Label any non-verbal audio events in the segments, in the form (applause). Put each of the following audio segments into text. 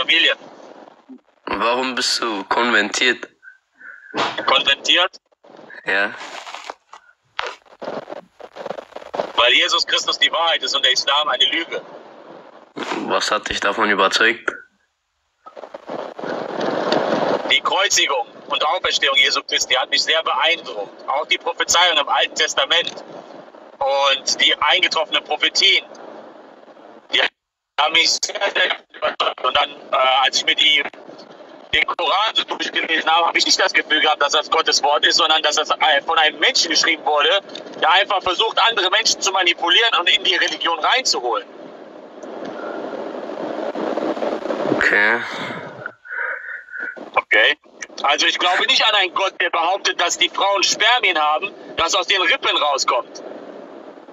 Familie. Warum bist du konventiert? Konventiert, Ja. weil Jesus Christus die Wahrheit ist und der Islam eine Lüge. Was hat dich davon überzeugt? Die Kreuzigung und Auferstehung Jesu Christi hat mich sehr beeindruckt. Auch die Prophezeiung im Alten Testament und die eingetroffenen Prophetien, haben mich sehr, sehr überzeugt. Und dann, äh, als ich mir die, den Koran so durchgelesen habe, habe ich nicht das Gefühl gehabt, dass das Gottes Wort ist, sondern dass das von einem Menschen geschrieben wurde, der einfach versucht, andere Menschen zu manipulieren und in die Religion reinzuholen. Okay. Okay. Also ich glaube nicht an einen Gott, der behauptet, dass die Frauen Spermien haben, das aus den Rippen rauskommt.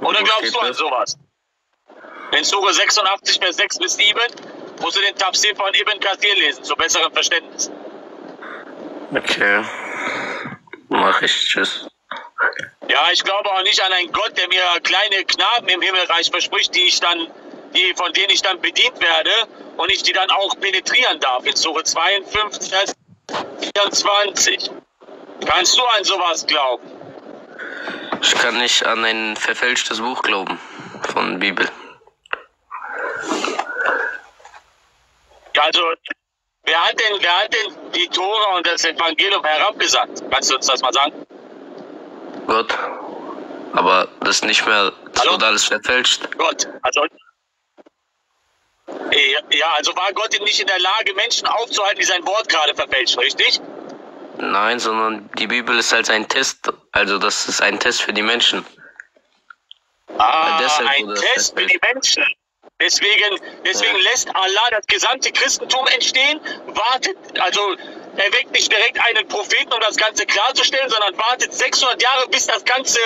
Oder glaubst du an sowas? In Sure 86, Vers 6 bis 7 musst du den Tafsir von Ibn Kathir lesen, zu besserem Verständnis. Okay. Mach ich. Tschüss. Ja, ich glaube auch nicht an einen Gott, der mir kleine Knaben im Himmelreich verspricht, die ich dann, die, von denen ich dann bedient werde und ich die dann auch penetrieren darf. In Sure 52, Vers 24. Kannst du an sowas glauben? Ich kann nicht an ein verfälschtes Buch glauben von Bibel. Ja, also, wer hat denn, wer hat denn die Tora und das Evangelium herabgesandt? Kannst du uns das mal sagen? Gott. Aber das ist nicht mehr, das Hallo? wird alles verfälscht. Gott. Also, Eh, ja, also war Gott nicht in der Lage, Menschen aufzuhalten, die sein Wort gerade verfälschen, richtig? Nein, sondern die Bibel ist als ein Test. Also das ist ein Test für die Menschen. Ah, ein wurde Test für die Menschen. Deswegen, deswegen lässt Allah das gesamte Christentum entstehen, wartet, also er weckt nicht direkt einen Propheten, um das Ganze klarzustellen, sondern wartet 600 Jahre, bis das Ganze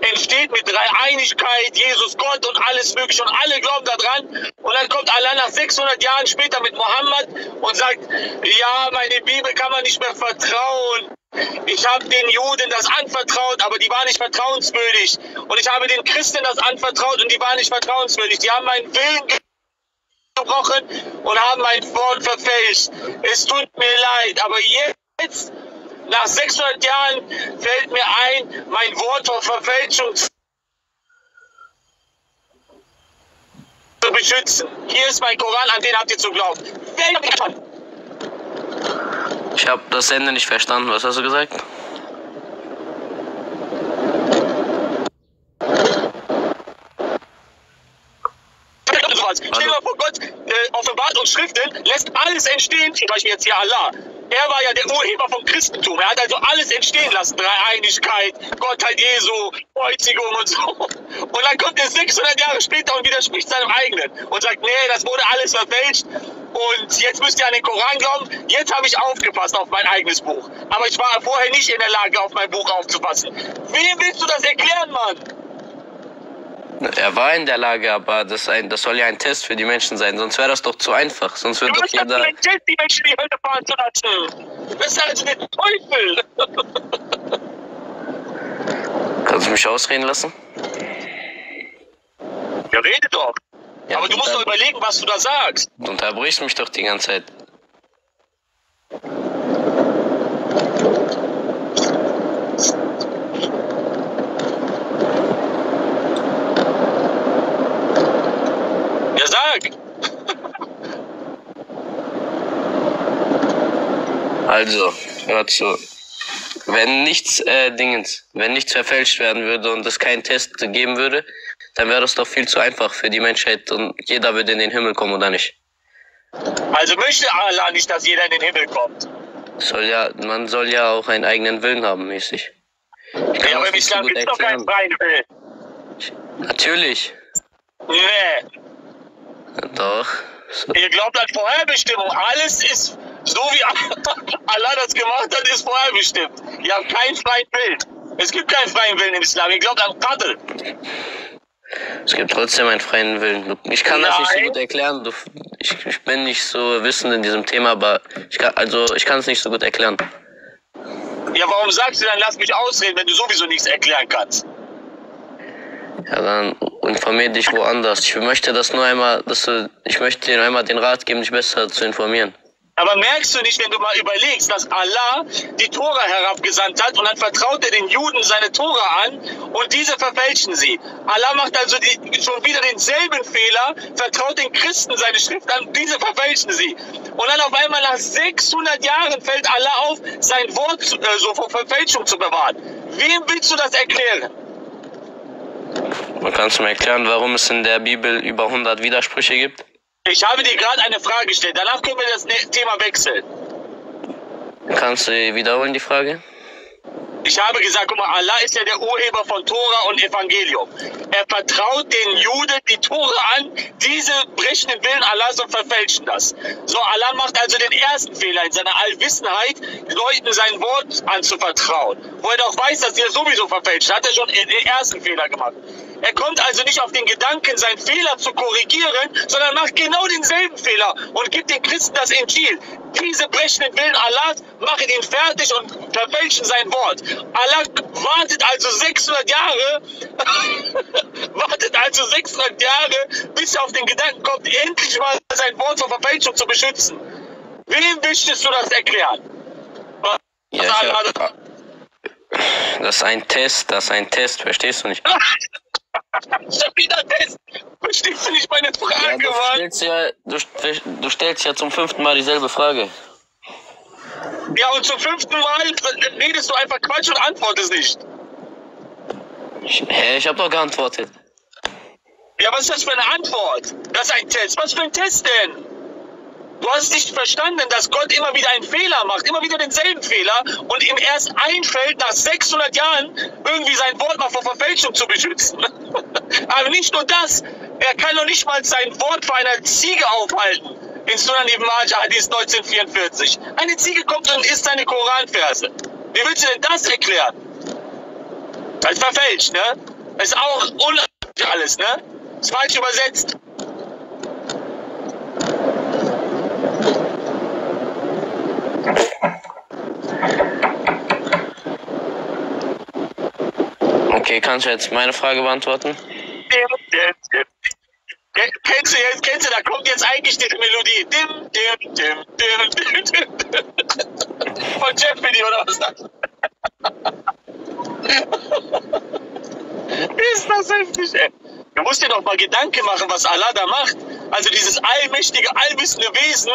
entsteht mit Dreieinigkeit, Jesus Gott und alles mögliche und alle glauben daran. Und dann kommt Allah nach 600 Jahren später mit Mohammed und sagt, ja, meine Bibel kann man nicht mehr vertrauen. Ich habe den Juden das anvertraut, aber die waren nicht vertrauenswürdig. Und ich habe den Christen das anvertraut und die waren nicht vertrauenswürdig. Die haben meinen Willen gebrochen und haben mein Wort verfälscht. Es tut mir leid, aber jetzt, nach 600 Jahren, fällt mir ein, mein Wort vor Verfälschung zu beschützen. Hier ist mein Koran, an den habt ihr zu glauben. Ich habe das Ende nicht verstanden. Was hast du gesagt? Sowas. Stell dir mal vor, Gott äh, offenbart uns Schriften, lässt alles entstehen, zum Beispiel jetzt hier Allah. Er war ja der Urheber vom Christentum. Er hat also alles entstehen lassen. Dreieinigkeit, Gottheit Jesu, Kreuzigung und so. Und dann kommt er 600 Jahre später und widerspricht seinem eigenen und sagt, nee, das wurde alles verfälscht. Und jetzt müsst ihr an den Koran glauben. Jetzt habe ich aufgepasst auf mein eigenes Buch. Aber ich war vorher nicht in der Lage, auf mein Buch aufzupassen. Wem willst du das erklären, Mann? Er war in der Lage, aber das, ein, das soll ja ein Test für die Menschen sein. Sonst wäre das doch zu einfach. Sonst würde Du doch jeder. ein Test, die Menschen in die Hölle fahren zu lassen. Das ist also der Teufel. (laughs) Kannst du mich ausreden lassen? Ja, rede doch. Ja, Aber du musst doch überlegen, was du da sagst. Du unterbrichst mich doch die ganze Zeit. Ja, sag. Also, hör zu. Wenn nichts, äh, Dingens, wenn nichts verfälscht werden würde und es keinen Test geben würde, dann wäre das doch viel zu einfach für die Menschheit und jeder würde in den Himmel kommen oder nicht. Also möchte Allah nicht, dass jeder in den Himmel kommt. Soll ja, man soll ja auch einen eigenen Willen haben, mäßig. Ich Ja, aber im Islam gibt es doch keinen freien Willen. Natürlich. Nee. Doch. So. Ihr glaubt an Vorherbestimmung. Alles ist so, wie (laughs) Allah das gemacht hat, ist vorherbestimmt. Ihr habt keinen freien Willen. Es gibt keinen freien Willen im Islam. Ihr glaubt an Qadr. Es gibt trotzdem einen freien Willen. Ich kann das nicht so Nein. gut erklären. Ich, ich bin nicht so wissend in diesem Thema, aber ich kann, also ich kann es nicht so gut erklären. Ja, warum sagst du dann, lass mich ausreden, wenn du sowieso nichts erklären kannst? Ja, dann informier dich woanders. Ich möchte das nur einmal, dass du, ich möchte dir einmal den Rat geben, dich besser zu informieren. Aber merkst du nicht, wenn du mal überlegst, dass Allah die Tora herabgesandt hat und dann vertraut er den Juden seine Tora an und diese verfälschen sie. Allah macht also die, schon wieder denselben Fehler, vertraut den Christen seine Schrift an, diese verfälschen sie. Und dann auf einmal nach 600 Jahren fällt Allah auf, sein Wort zu- äh, so vor Verfälschung zu bewahren. Wem willst du das erklären? Man kannst du mir erklären, warum es in der Bibel über 100 Widersprüche gibt? Ich habe dir gerade eine Frage gestellt, danach können wir das Ne- Thema wechseln. Kannst du wiederholen die Frage? Ich habe gesagt, guck mal, Allah ist ja der Urheber von Tora und Evangelium. Er vertraut den Juden die Tora an, diese brechen den Willen Allahs und verfälschen das. So, Allah macht also den ersten Fehler in seiner Allwissenheit, Leuten sein Wort anzuvertrauen. Wo er doch weiß, dass sie es sowieso verfälschen. Hat er schon den ersten Fehler gemacht. Er kommt also nicht auf den Gedanken, seinen Fehler zu korrigieren, sondern macht genau denselben Fehler und gibt den Christen das Injil. Diese brechen den Willen Allahs, machen ihn fertig und verfälschen sein Wort. Allah wartet also 600 Jahre, (laughs) wartet also 600 Jahre, bis er auf den Gedanken kommt, endlich mal sein Wort vor Verfälschung zu beschützen. Wem möchtest du das erklären? Was Ja, Das ist ein Test, das ist ein Test, verstehst du nicht? (laughs) Schon wieder Test. Verstehst du nicht meine Ja, Frage, du, Mann? stellst ja, du, du stellst ja zum fünften Mal dieselbe Frage. Ja, und zum fünften Mal redest du einfach Quatsch und antwortest nicht. Ich, hä, ich habe doch geantwortet. Ja, was ist das für eine Antwort? Das ist ein Test. Was für ein Test denn? Du hast nicht verstanden, dass Gott immer wieder einen Fehler macht, immer wieder denselben Fehler und ihm erst einfällt, nach 600 Jahren irgendwie sein Wort mal vor Verfälschung zu beschützen. (laughs) Aber nicht nur das, er kann noch nicht mal sein Wort vor einer Ziege aufhalten. In Sunan ibn Majah, Hadith 1944. Eine Ziege kommt und isst seine Koranverse. Wie willst du denn das erklären? Das ist verfälscht, ne? Das ist auch un alles, ne? Ist falsch übersetzt. Okay, kannst du jetzt meine Frage beantworten? Kennst du jetzt, kennst du, da kommt jetzt eigentlich die Melodie. Dim, dim, dim, dim, dim, dim. Von Jeopardy oder was das? Ist das heftig, ey. Du musst dir doch mal Gedanken machen, was Allah da macht. Also dieses allmächtige, allwissende Wesen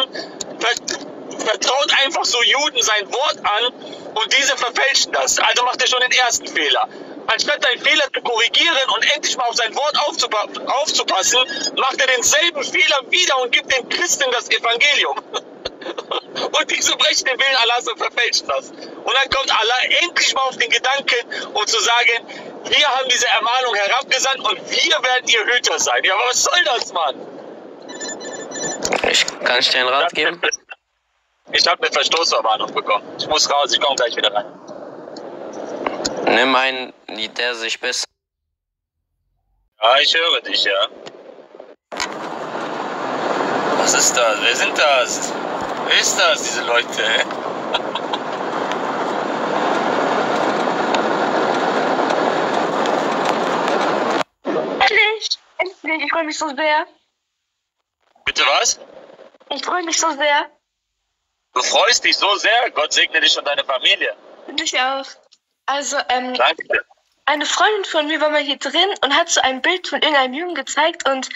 vertraut einfach so Juden sein Wort an und diese verfälschen das. Also macht er schon den ersten Fehler. Anstatt deinen Fehler zu korrigieren und endlich mal auf sein Wort aufzupa aufzupassen, macht er denselben Fehler wieder und gibt den Christen das Evangelium. (laughs) Und diese brechen den Willen Allahs und verfälschen das. Und dann kommt Allah endlich mal auf den Gedanken, um zu sagen, wir haben diese Ermahnung herabgesandt und wir werden ihr Hüter sein. Ja, aber was soll das, Mann? Ich, kann ich dir einen Rat geben? Ich habe eine Verstoßverwarnung bekommen. Ich muss raus, ich komme gleich wieder rein. Nimm einen, der sich besser. Ja, ich höre dich, ja. Was ist das? Wer sind das? Wer ist das, diese Leute? hä? Endlich! Endlich! Ich freue mich so sehr. Bitte was? Ich freue mich so sehr. Du freust dich so sehr. Gott segne dich und deine Familie. Und ich auch. Also, ähm, Danke. eine Freundin von mir war mal hier drin und hat so ein Bild von irgendeinem Jungen gezeigt und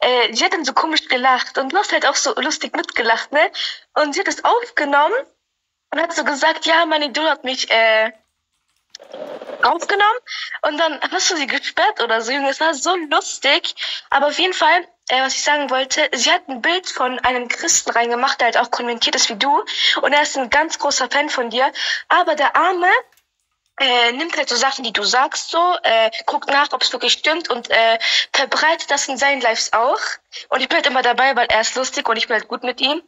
äh, die hat dann so komisch gelacht und du hast halt auch so lustig mitgelacht, ne? Und sie hat es aufgenommen und hat so gesagt, ja, mein Idol hat mich äh, aufgenommen und dann hast du sie gesperrt oder so, Junge. Es war so lustig. Aber auf jeden Fall, äh, was ich sagen wollte, sie hat ein Bild von einem Christen reingemacht, der halt auch konventiert ist wie du. Und er ist ein ganz großer Fan von dir. Aber der Arme äh, nimmt halt so Sachen, die du sagst, so, äh, guckt nach, ob es wirklich stimmt und äh, verbreitet das in seinen Lives auch. Und ich bin halt immer dabei, weil er ist lustig und ich bin halt gut mit ihm.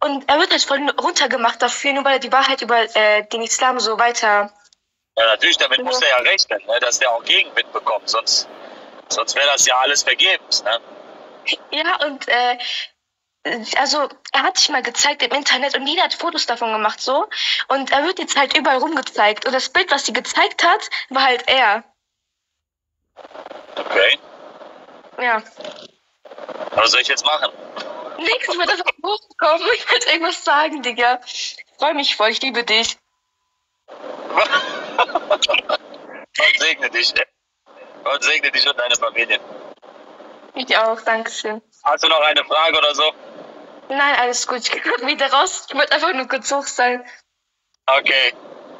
Und er wird halt voll runtergemacht dafür, nur weil er die Wahrheit über äh, den Islam so weiter Ja, natürlich, damit muss er ja rechnen, ne, dass der auch Gegenwind bekommt. Sonst Sonst wäre das ja alles vergebens. Ne? Ja, und äh, also er hat sich mal gezeigt im Internet und jeder hat Fotos davon gemacht so. Und er wird jetzt halt überall rumgezeigt. Und das Bild, was sie gezeigt hat, war halt er. Okay. Ja. Was soll ich jetzt machen? Nix, ich würde einfach hochkommen. Ich wollte irgendwas sagen, Digga. Ich freue mich voll, ich liebe dich. (laughs) Gott segne dich. Gott segne dich und deine Familie. Ich auch, danke schön. Hast du noch eine Frage oder so? Nein, alles gut. Ich gehe wieder raus. Ich wollte einfach nur kurz hoch sein. Okay.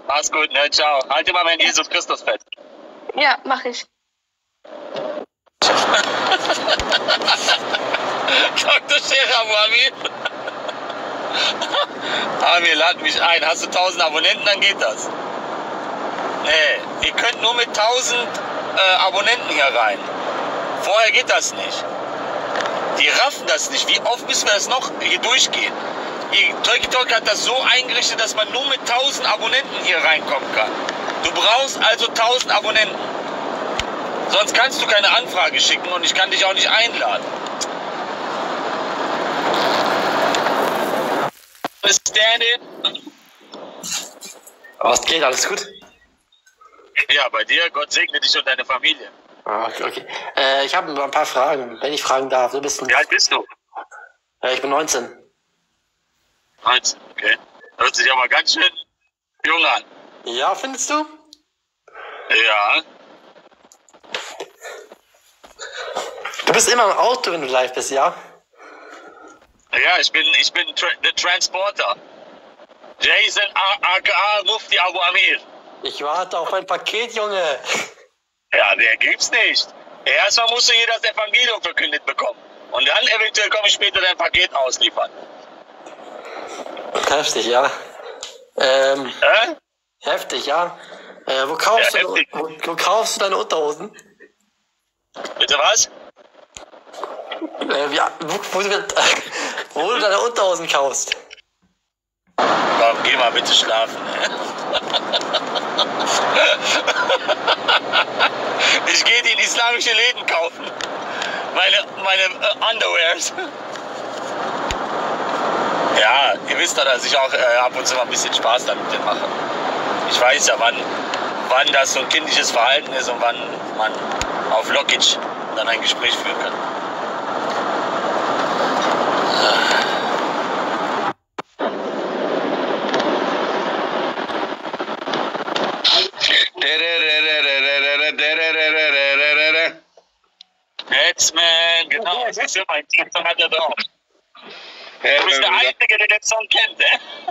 Mach's gut, ne? Ciao. Halt immer mein Jesus Christus fest. Ja, mach ich. (laughs) Dr. Scherab, Amir. (laughs) Amir, lad mich ein. Hast du 1000 Abonnenten, dann geht das. Nee, ihr könnt nur mit 1000 äh, Abonnenten hier rein. Vorher geht das nicht. Die raffen das nicht. Wie oft müssen wir das noch hier durchgehen? TikTok hat das so eingerichtet, dass man nur mit 1000 Abonnenten hier reinkommen kann. Du brauchst also 1000 Abonnenten. Sonst kannst du keine Anfrage schicken und ich kann dich auch nicht einladen. Was geht? Alles gut? Ja, bei dir, Gott segne dich und deine Familie. Ah, okay. okay. Äh, ich habe ein paar Fragen, wenn ich fragen darf. Du bist ein, Wie alt bist du? äh, ich bin 19. Eins, okay. Hört sich aber ganz schön jung an. Ja, findest du? Ja, Du bist immer im Auto, wenn du live bist, ja? ja, ich bin, ich bin tra der Transporter. Jason aka Mufti Abu Amir. Ich warte auf ein Paket, Junge. Ja, der gibt's nicht. Erstmal musst du hier das Evangelium verkündet bekommen. Und dann eventuell komme ich später dein Paket ausliefern. Heftig, ja. Ähm, Hä? heftig, ja. Äh, wo kaufst, Ja, du, wo, wo kaufst du deine Unterhosen? Bitte was? Äh, ja, wo, wo, du, (laughs) wo du deine Unterhosen kaufst? Komm, geh mal bitte schlafen. (laughs) (laughs) Ich gehe die in islamische Läden kaufen. Meine, meine äh, Underwears. Ja, ihr wisst doch, dass ich auch äh, ab und zu mal ein bisschen Spaß damit mache. Ich weiß ja, wann, wann das so ein kindliches Verhalten ist und wann man auf Lockage dann ein Gespräch führen kann. Hetzman, genau. Das ist ja mein Team, so hat er drauf. Du bist der Einzige, der den Song kennt?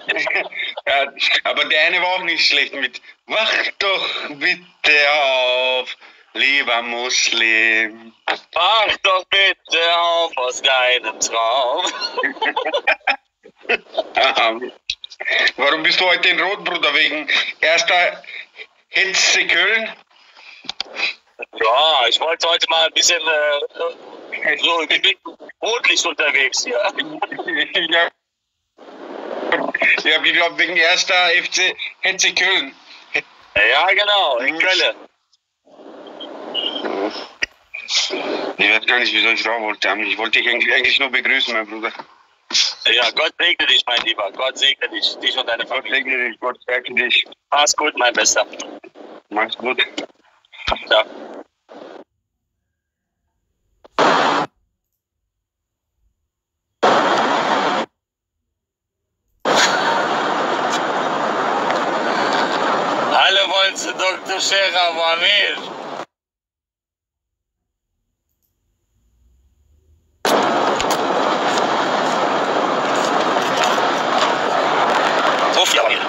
(laughs) Ja, aber der eine war auch nicht schlecht mit Wach doch bitte auf, lieber Muslim. Wach doch bitte auf aus deinem Traum. Warum bist du heute in Rot, Bruder? Wegen erster Hetze Köln? Ja, ich wollte heute mal ein bisschen äh, (laughs) so, ich bin rotlicht unterwegs hier. ja. Ja, ich glaube wegen erster FC Hetze Köln. Ja, genau, in Köln. Ich weiß gar nicht, wieso ich raus wollte. Ich wollte dich eigentlich, nur begrüßen, mein Bruder. Ja, Gott segne dich, mein Lieber. Gott segne dich, dich und deine Gott Familie. segne dich, Gott stärke dich. Mach's gut, mein Bester. Mach's gut. Ja. Dr. Scherer Amir. Ruf Amir.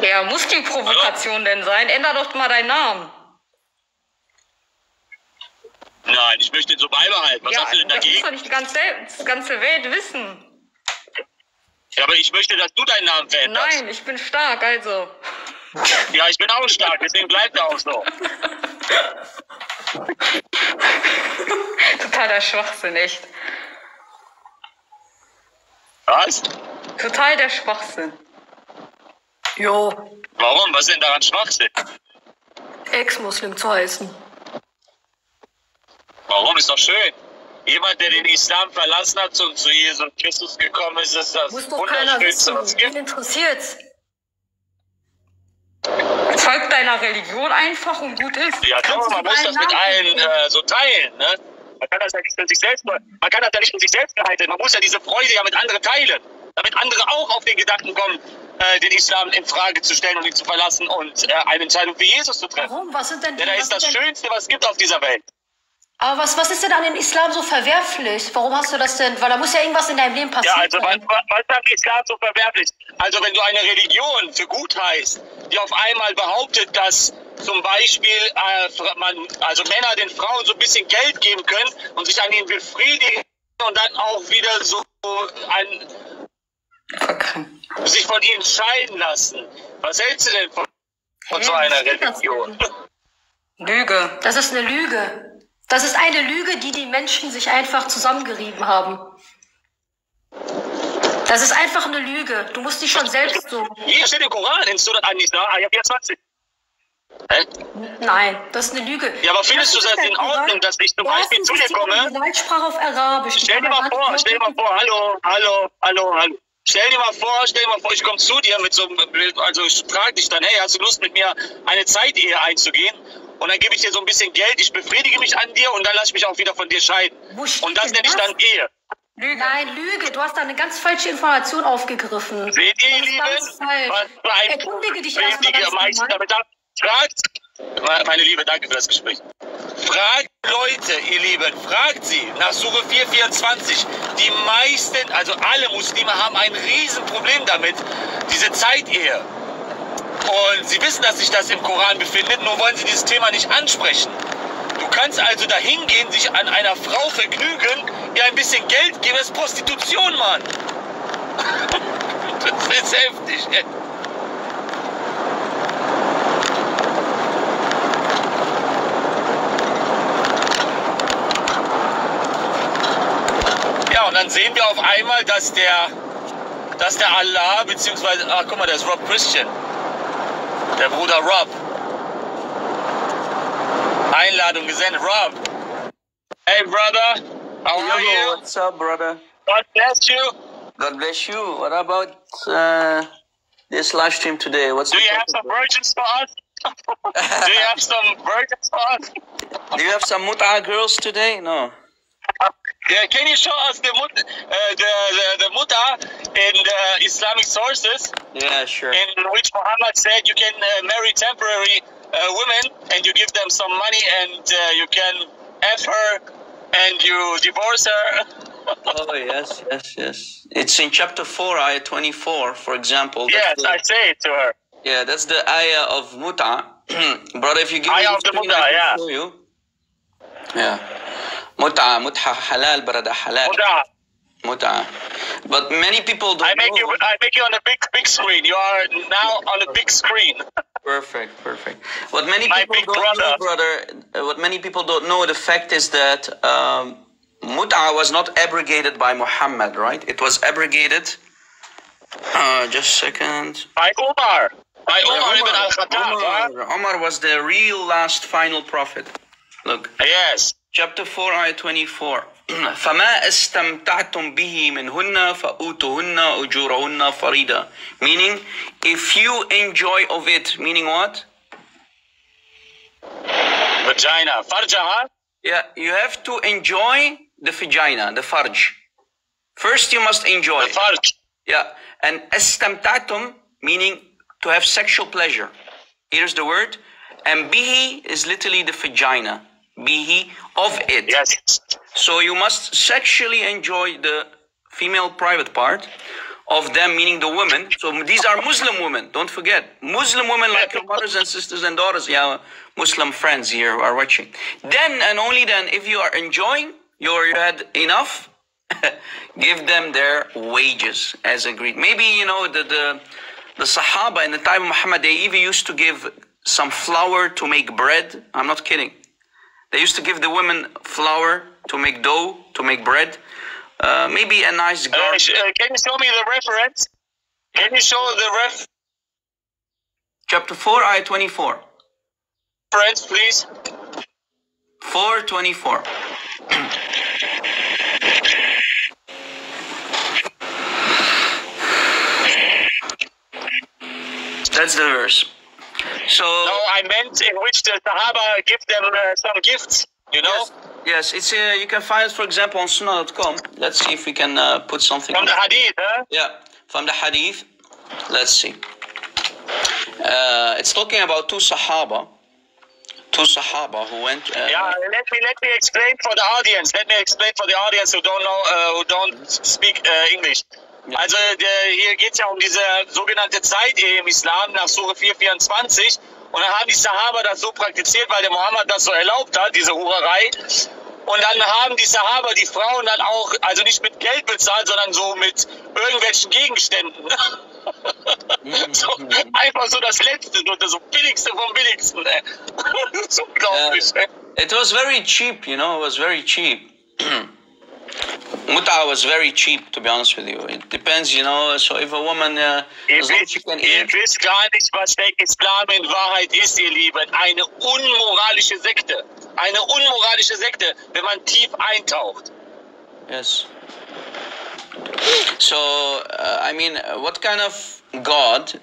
Ja, muss die Provokation denn sein? Änder doch mal deinen Namen. Nein, ich möchte ihn so beibehalten. Was ja, hast du denn das muss dagegen? doch nicht die ganze, die ganze Welt wissen. Ja, aber ich möchte, dass du deinen Namen veränderst. Nein, ich bin stark, also. Ja, ich bin auch stark, deswegen bleibt er auch so. (laughs) Totaler Schwachsinn, echt. Was? Total der Schwachsinn. Jo. Warum? Was ist denn daran Schwachsinn? Ex-Muslim zu heißen. Warum? Ist doch schön. Jemand, der den Islam verlassen hat und zu Jesus Christus gekommen ist, ist das Muss doch keiner wissen. was es Wen gibt. interessiert's? Folgt deiner Religion einfach und gut ist. Ja, doch, man muss das mit allen äh, so teilen. Ne? Man kann das ja nicht für sich selbst, man kann das ja nicht für sich selbst behalten. Man muss ja diese Freude ja mit anderen teilen, damit andere auch auf den Gedanken kommen, äh, den Islam in Frage zu stellen und ihn zu verlassen und äh, eine Entscheidung für Jesus zu treffen. Warum? Was sind denn die, Denn er was ist das denn, Schönste, was es gibt auf dieser Welt. Aber was, was ist denn an dem Islam so verwerflich? Warum hast du das denn? Weil da muss ja irgendwas in deinem Leben Ja, passieren. also was, was was ist am Islam so verwerflich? Also wenn du eine Religion für gut heißt, die auf einmal behauptet, dass zum Beispiel äh, man, also Männer den Frauen so ein bisschen Geld geben können und sich an ihnen befriedigen und dann auch wieder so Verkrankt. sich von ihnen scheiden lassen. Was hältst du denn von, von so einer Religion? Lüge. Das ist eine Lüge. Das ist eine Lüge, die die Menschen sich einfach zusammengerieben haben. Das ist einfach eine Lüge. Du musst dich schon selbst so. Hier steht im Koran in Surat An-Nisa, Ayah 24. Hä? Nein, das ist eine Lüge. Ja, aber findest du das in Ordnung, dass ich zum Beispiel zu dir komme? Leitsprache auf Arabisch. Stell dir mal vor, stell dir mal vor, hallo, hallo, hallo, hallo. Stell dir mal vor, stell dir mal vor, ich komme zu dir mit so einem Bild, also ich frage dich dann, hey, hast du Lust mit mir eine Zeitehe einzugehen? Und dann gebe ich dir so ein bisschen Geld, ich befriedige mich an dir und dann lasse ich mich auch wieder von dir scheiden. Und das nenne ich dann Ehe. Lüge. Nein, Lüge. Du hast da eine ganz falsche Information aufgegriffen. Seht ihr, ihr Lieben? Erkundige dich erstmal ganz damit. Fragt, meine Liebe, danke für das Gespräch. Fragt Leute, ihr Lieben, fragt sie nach Suche 424. Die meisten, also alle Muslime haben ein Riesenproblem damit, diese Zeitehe. Und sie wissen, dass sich das im Koran befindet, nur wollen sie dieses Thema nicht ansprechen. Du kannst also dahin gehen, sich an einer Frau vergnügen, ihr ein bisschen Geld geben, das ist Prostitution, Mann. (laughs) Das ist heftig. ey. Ja, und dann sehen wir auf einmal, dass der, dass der Allah, beziehungsweise, ach guck mal, da ist Rob Christian. Der Bruder Rob. Einladung gesendet. Rob. Hey, brother. How are you? what's up, brother? God bless you. God bless you. What about uh, this live stream today? What's Do the you have topic? some virgins for us? (laughs) Do you have some virgins for us? Do you have some muta girls today? No. Yeah, can you show us the mut, uh, the, the the muta in the Islamic sources, Yeah, sure. in which Muhammad said you can uh, marry temporary uh, women and you give them some money and uh, you can f her and you divorce her. (laughs) Oh, yes, yes, yes. It's in chapter 4, ayah 24, for example. Yes, the- I say it to her. Yeah, that's the ayah of muta. (clears throat) Brother, if you give Ayah me of the muta, yeah. show you. Yeah. Muta, muta halal, brother, halal. Muta, Muta. But many people don't I make know. you I make you on the big big screen. You are now on the big screen. (laughs) Perfect, perfect. What many My people don't know, brother. brother, uh, what many people don't know, the fact is that um, Mut'a was not abrogated by Muhammad, right? It was abrogated. Uh, just a second. By Umar. By Umar ibn al-Khattab. huh? Umar, Umar was the real last final prophet. Look, Yes chapter 4, ayah 24. فما استمتعتم به منهن فأوتوهن أجورهن فريدا meaning if you enjoy of it meaning what Vagina. Farjaha. Yeah, you have to enjoy the vagina, the farj. First, you must enjoy. The farj. Yeah, and estamtatum meaning to have sexual pleasure. Here's the word, and bihi is literally the vagina. Bihi of it. Yes. So you must sexually enjoy the female private part of them, meaning the women. So these are Muslim women. Don't forget, Muslim women like your mothers and sisters and daughters. Yeah, Muslim friends here are watching. Then and only then, if you are enjoying, your you had enough. (laughs) give them their wages as agreed. Maybe you know the the the Sahaba in the time of Muhammad they even used to give some flour to make bread. I'm not kidding. They used to give the women flour to make dough, to make bread. Uh, maybe a nice Uh, uh, can you show me the reference? Can you show the ref? Chapter 4, ayah 24. Friends, please. 424. That's the verse. So No, I meant in which the Sahaba give them uh, some gifts. You know, yes, Yes, it's uh, you can find it for example on sunnah.com. Let's see if we can uh, put something. from the it. Hadith. Huh? Yeah, from the hadith. Let's see. Uh, it's talking about two Sahaba. Two Sahaba who went. Uh, Yeah, let me let me explain for the audience. Let me explain for the audience who don't know, uh, who don't speak uh, English. Also der, hier geht es ja um diese sogenannte Zeitehe im Islam nach Sure 424. Und dann haben die Sahaba das so praktiziert, weil der Mohammed das so erlaubt hat, diese Hurerei. Und dann haben die Sahaba die Frauen dann auch, also nicht mit Geld bezahlt, sondern so mit irgendwelchen Gegenständen. (laughs) so, einfach so das Letzte, so das Billigste vom Billigsten. So (laughs) unglaublich. Uh, it was very cheap, you know, it was very cheap. (clears throat) Muta was very cheap, to be honest with you. It depends, you know. So if a woman, uh, Ihr as long as wisst, ihr eat, wisst gar nicht, was der Islam in Wahrheit ist, ihr Lieben. Eine unmoralische Sekte. Eine unmoralische Sekte, wenn man tief eintaucht. yes. So uh, I mean, what kind of God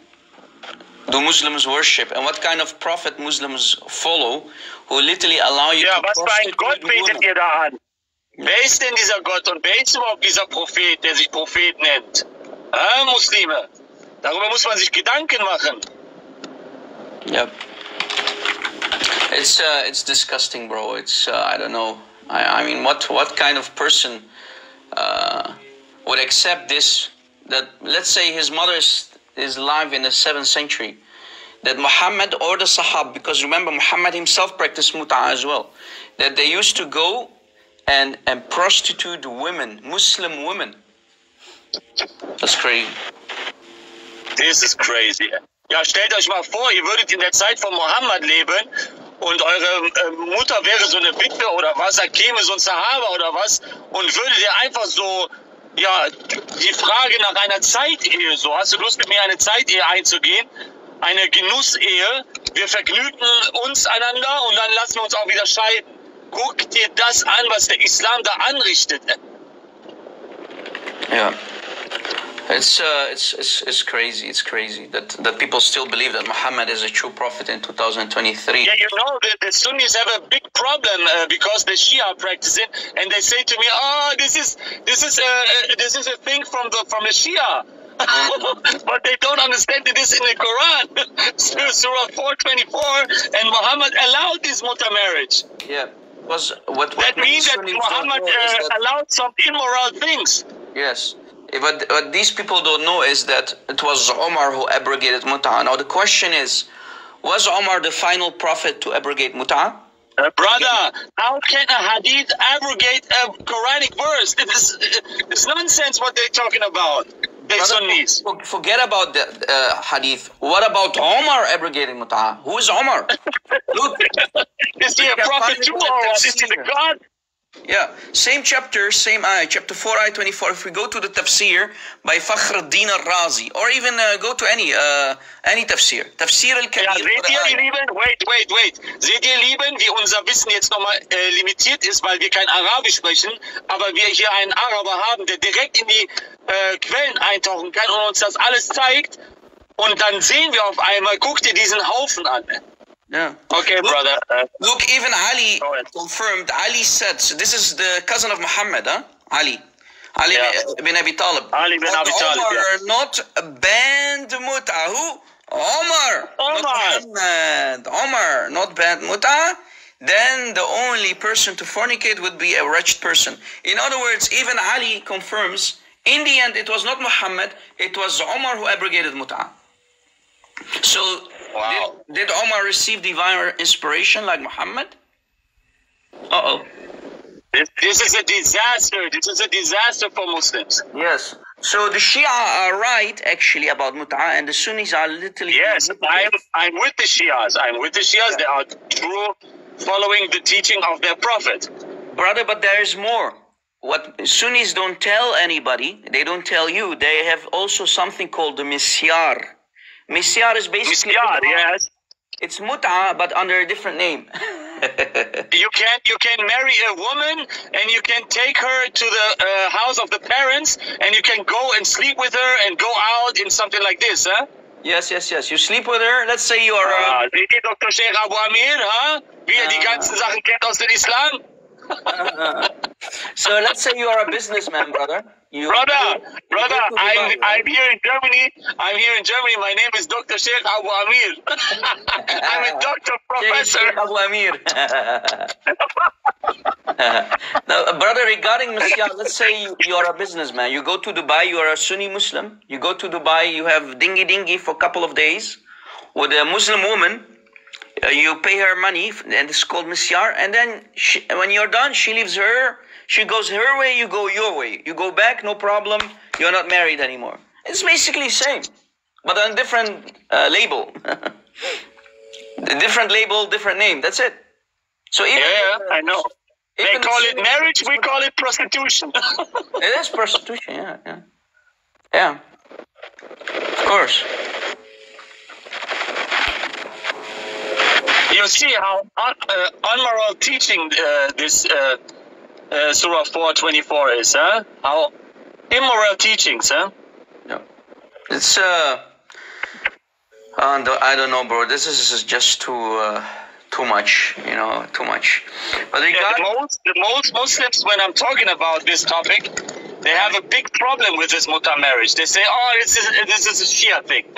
do Muslims worship, and what kind of prophet Muslims follow, who literally allow you Ja, to was für ein Gott betet ihr da an? Wer ist denn dieser Gott und wer ist überhaupt dieser Prophet, der sich Prophet nennt? Ah, Muslime. Darüber muss man sich Gedanken machen. Yep. It's uh, it's disgusting, bro. It's uh, I don't know. I, I mean, what what kind of person uh, would accept this? That let's say his mother is, is alive in the seventh century. That Muhammad or the Sahab, because remember Muhammad himself practiced muta as well. That they used to go and and prostitute women, Muslim women. That's crazy. This is crazy. Ja, stellt euch mal vor, ihr würdet in der Zeit von Mohammed leben und eure äh, Mutter wäre so eine Witwe oder was, da käme so ein Sahaba oder was und würdet ihr einfach so, ja, die Frage nach einer Zeitehe, so, hast du Lust mit mir eine Zeitehe einzugehen? Eine Genussehe, wir vergnügen uns einander und dann lassen wir uns auch wieder scheiden. Guck dir das an, was der Islam da anrichtet. Yeah. It's, uh, it's, it's, it's crazy. It's crazy that, that people still believe that Muhammad is a true prophet in 2023. Yeah, you know, the, the Sunnis have a big problem uh, because the Shia are practicing, and they say to me, "Oh, this is this is a this is a thing from the from the Shia." (laughs) but they don't understand it is in the Quran, (laughs) Surah 424, and Muhammad allowed this muta marriage. Yeah. Was what, what That means that Muhammad uh, that- allowed some immoral things. Yes. Eh, But what these people don't know is that it was Omar who abrogated mut'ah. Now the question is, was Omar the final prophet to abrogate mut'ah? Uh, brother, how can a hadith abrogate a Quranic verse? It is, it's nonsense what they're talking about. The Brother, Sunnis. Forget about the uh, hadith. What about Omar abrogating mut'ah? Who is Omar? (laughs) Look, Is he a prophet too, or? Is he the. God? Yeah, same chapter, same ayah, chapter 4, ayah 24. If we go to the tafsir by Fakhr al-Din al-Razi, or even uh, go to any uh, any tafsir, tafsir Ja, al-Kabir. seht for the ihr, ihr. Lieben, wait, wait, wait. Seht ihr, Lieben, wie unser Wissen jetzt nochmal äh, limitiert ist, weil wir kein Arabisch sprechen, aber wir hier einen Araber haben, der direkt in die äh, Quellen eintauchen kann und uns das alles zeigt. Und dann sehen wir auf einmal, guck dir diesen Haufen an. Yeah. Okay, brother. Uh, Look, even Ali confirmed. Ali said, so this is the cousin of Muhammad, huh? Ali. Ali Yeah. bin Abi Talib. Ali bin Abi Talib, Omar yeah. not banned mut'ah. Who? Omar. Not Omar. Muhammad. Omar not banned mut'ah. Then the only person to fornicate would be a wretched person. In other words, even Ali confirms, in the end, it was not Muhammad, it was Omar who abrogated mut'ah. So, Wow. did, did Omar receive divine inspiration like Muhammad? Uh oh. this, this is a disaster. This is a disaster for Muslims. Yes. So the Shia are right actually about mut'ah, and the Sunnis are literally. Yes, I'm, I'm with the Shias. I'm with the Shias. They are true, following the teaching of their prophet. Brother, but there is more. What Sunnis don't tell anybody, they don't tell you, they have also something called the Misyar. Misyar is basically. Misyar, yes. It's mut'a, but under a different name. (laughs) You can you can marry a woman and you can take her to the uh, house of the parents and you can go and sleep with her and go out in something like this, huh? yes, yes, yes. You sleep with her. Let's say you're. Ah, Uh, seht ihr Dr. Sheikh Abu Amir, huh? Wie er die ganzen Sachen kennt aus dem Islam? So let's say you are a businessman, brother. You, Brother, go brother, I'm, right? I'm here in Germany. I'm here in Germany. My name is Dr. Sheikh Abu Amir. (laughs) I'm a (laughs) doctor professor. Sheikh Abu Amir. (laughs) now, brother, regarding Misyar, let's say you, you are a businessman. You go to Dubai, you are a Sunni Muslim. You go to Dubai, you have dingy dingy for a couple of days with a Muslim woman. Uh, you pay her money, and it's called misyar. And then she, when you're done, she leaves her. She goes her way, you go your way. You go back, no problem. You're not married anymore. It's basically same, but on different uh, label. (laughs) Different label, different name. That's it. So even Yeah, I know. They call it marriage. We call it prostitution. (laughs) It is prostitution. Yeah, yeah, yeah. Of course. You see how uh, unmoral teaching uh, this uh, uh, Surah 424 is, huh? How immoral teachings, huh? Yeah. It's uh, I don't know, bro. This is just too uh, too much. You know, too much. But Yeah, the most, the most Muslims, when I'm talking about this topic, they have a big problem with this muta marriage. They say, "Oh, this is this is a Shia thing." (laughs)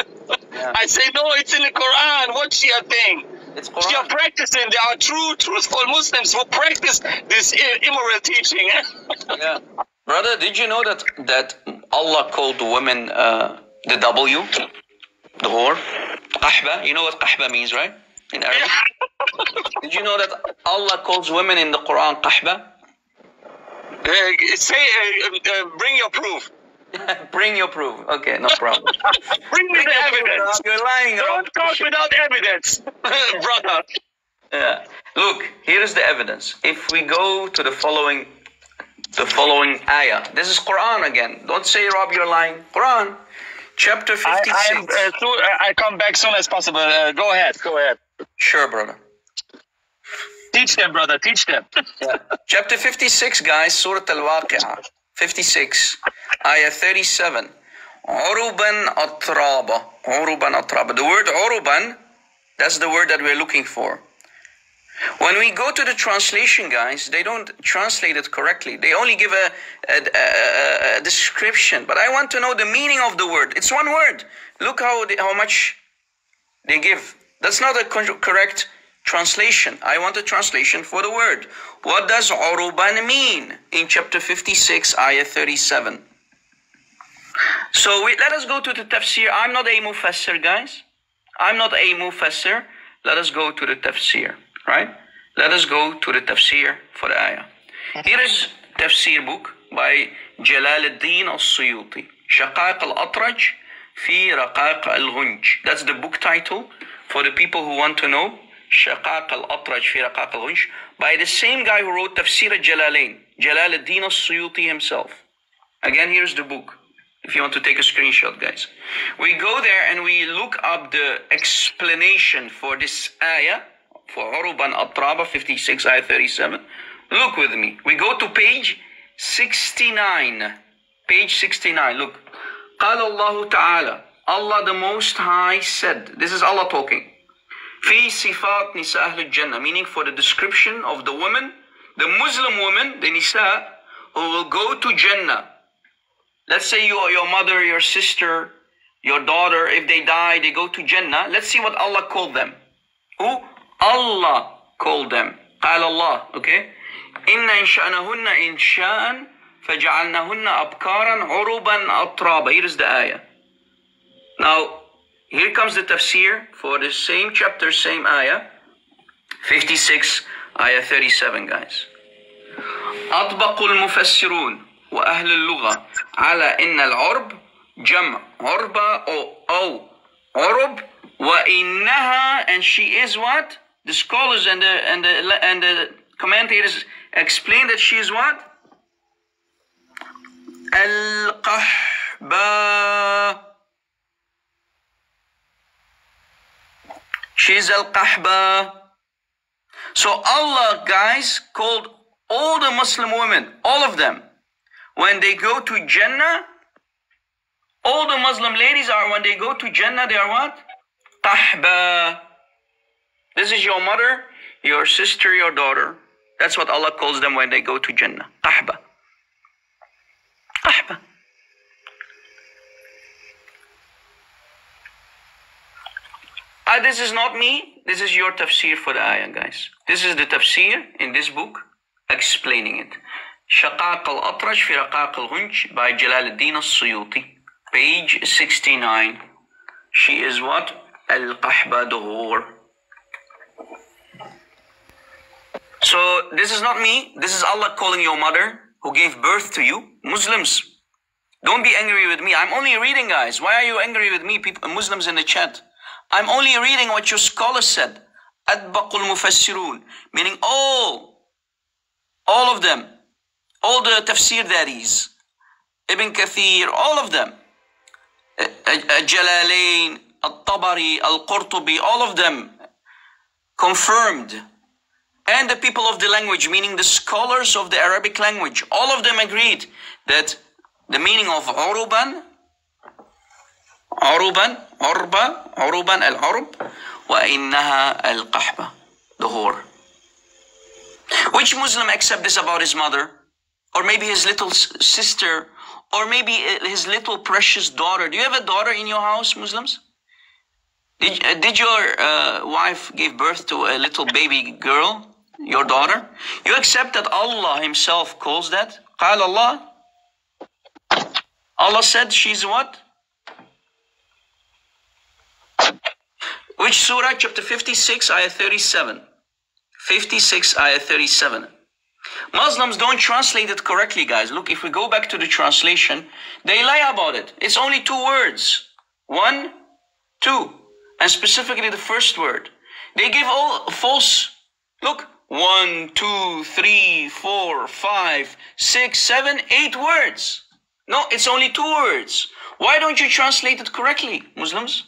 Yeah. I say, "No, it's in the Quran. What Shia thing? It's Quran. practicing. There are true, truthful Muslims who practice this immoral teaching." (laughs) Yeah. Brother, did you know that that Allah called women uh, the W, the whore, qahba? You know what qahba means, right? In Arabic. (laughs) Did you know that Allah calls women in the Quran qahba? Uh, say, uh, uh, bring your proof. (laughs) Bring your proof. Okay, no problem. (laughs) Bring me Bring the your proof, evidence. Rob. You're lying. Don't talk without evidence, (laughs) brother. Yeah. Look, here is the evidence. If we go to the following, the following ayah. This is Quran again. Don't say, Rob, you're lying. Quran, chapter 56. I'm, uh, soon, I come back soon as possible. Uh, go ahead. Go ahead. Sure, brother. Teach them, brother. Teach them. Chapter 56, guys, Surah Al-Waqi'ah. 56, ayah 37. Uruban atraba. Uruban atraba. The word uruban, that's the word that we're looking for. When we go to the translation, guys, they don't translate it correctly. They only give a, a, a- a description. But I want to know the meaning of the word. It's one word. Look how how much they give. That's not a correct translation. I want a translation for the word. What does uruban mean in chapter 56, ayah 37? So we, let us go to the tafsir. I'm not a mufassir, guys. I'm not a mufassir. Let us go to the tafsir, right? Let us go to the tafsir for the ayah. Here is tafsir book by Jalal al-Din al-Suyuti. Shaqaq al-Atraj fi Raqaq al-Ghunj. That's the book title for the people who want to know شقائق الأطرج في رقائق الغنج by the same guy who wrote تفسير الجلالين. Jalal al-Din al-Suyuti himself. Again, here's the book. If you want to take a screenshot, guys. We go there and we look up the explanation for this ayah, for Uruban Atraba 56, ayah 37. Look with me. We go to page 69. Page 69. Look. قال الله تعالى Allah the Most High said, this is Allah talking. في صفات نساء أهل الجنة meaning for the description of the woman, the Muslim woman, the Nisa, who will go to Jannah. Let's say you your mother, your sister, your daughter, if they die, they go to Jannah. Let's see what Allah called them. Who? Allah called them. قال الله, okay? إن إنشأنهن إنشاء فجعلناهن أبكارا عربا أطرابا. Here is the ayah. Now, here comes the tafsir for the same chapter, same ayah. 56, ayah 37, guys. أطبق المفسرون وأهل اللغة على إن العرب جمع عربة أو أو عرب وإنها and she is what the scholars and the and the and the commentators explain that she is what القحبة She's al-qahba. So Allah, guys, called all the Muslim women, all of them, when they go to Jannah, all the Muslim ladies are, when they go to Jannah, they are what? Qahba. This is your mother, your sister, your daughter. That's what Allah calls them when they go to Jannah. Qahba. Qahba. Ah, this is not me. This is your tafsir for the ayah, guys. This is the tafsir in this book explaining it. شقاق الأطرش في رقاق الغنج by جلال الدين السيوطي. Page 69. She is what? Al-Qahba Duhur. So this is not me. This is Allah calling your mother who gave birth to you. Muslims, don't be angry with me. I'm only reading, guys. Why are you angry with me, people, Muslims in the chat? I'm only reading what your scholar said. Adbaqul mufassirun, meaning all, all of them, all the tafsir daddies, Ibn Kathir, all of them, Jalalain, Al-Tabari, Al-Qurtubi, all of them confirmed. And the people of the language, meaning the scholars of the Arabic language, all of them agreed that the meaning of Uruban عربا عربة عربا العرب وإنها القحبة the whore which Muslim accept this about his mother or maybe his little sister or maybe his little precious daughter do you have a daughter in your house Muslims did, uh, did your uh, wife give birth to a little baby girl your daughter you accept that Allah himself calls that قال Allah Allah said she's what Which surah? Chapter 56, ayah 37. 56, ayah 37. Muslims don't translate it correctly, guys. Look, if we go back to the translation, they lie about it. It's only two words. One, two. And specifically the first word. They give all false. Look, one, two, three, four, five, six, seven, eight words. No, it's only two words. Why don't you translate it correctly, Muslims?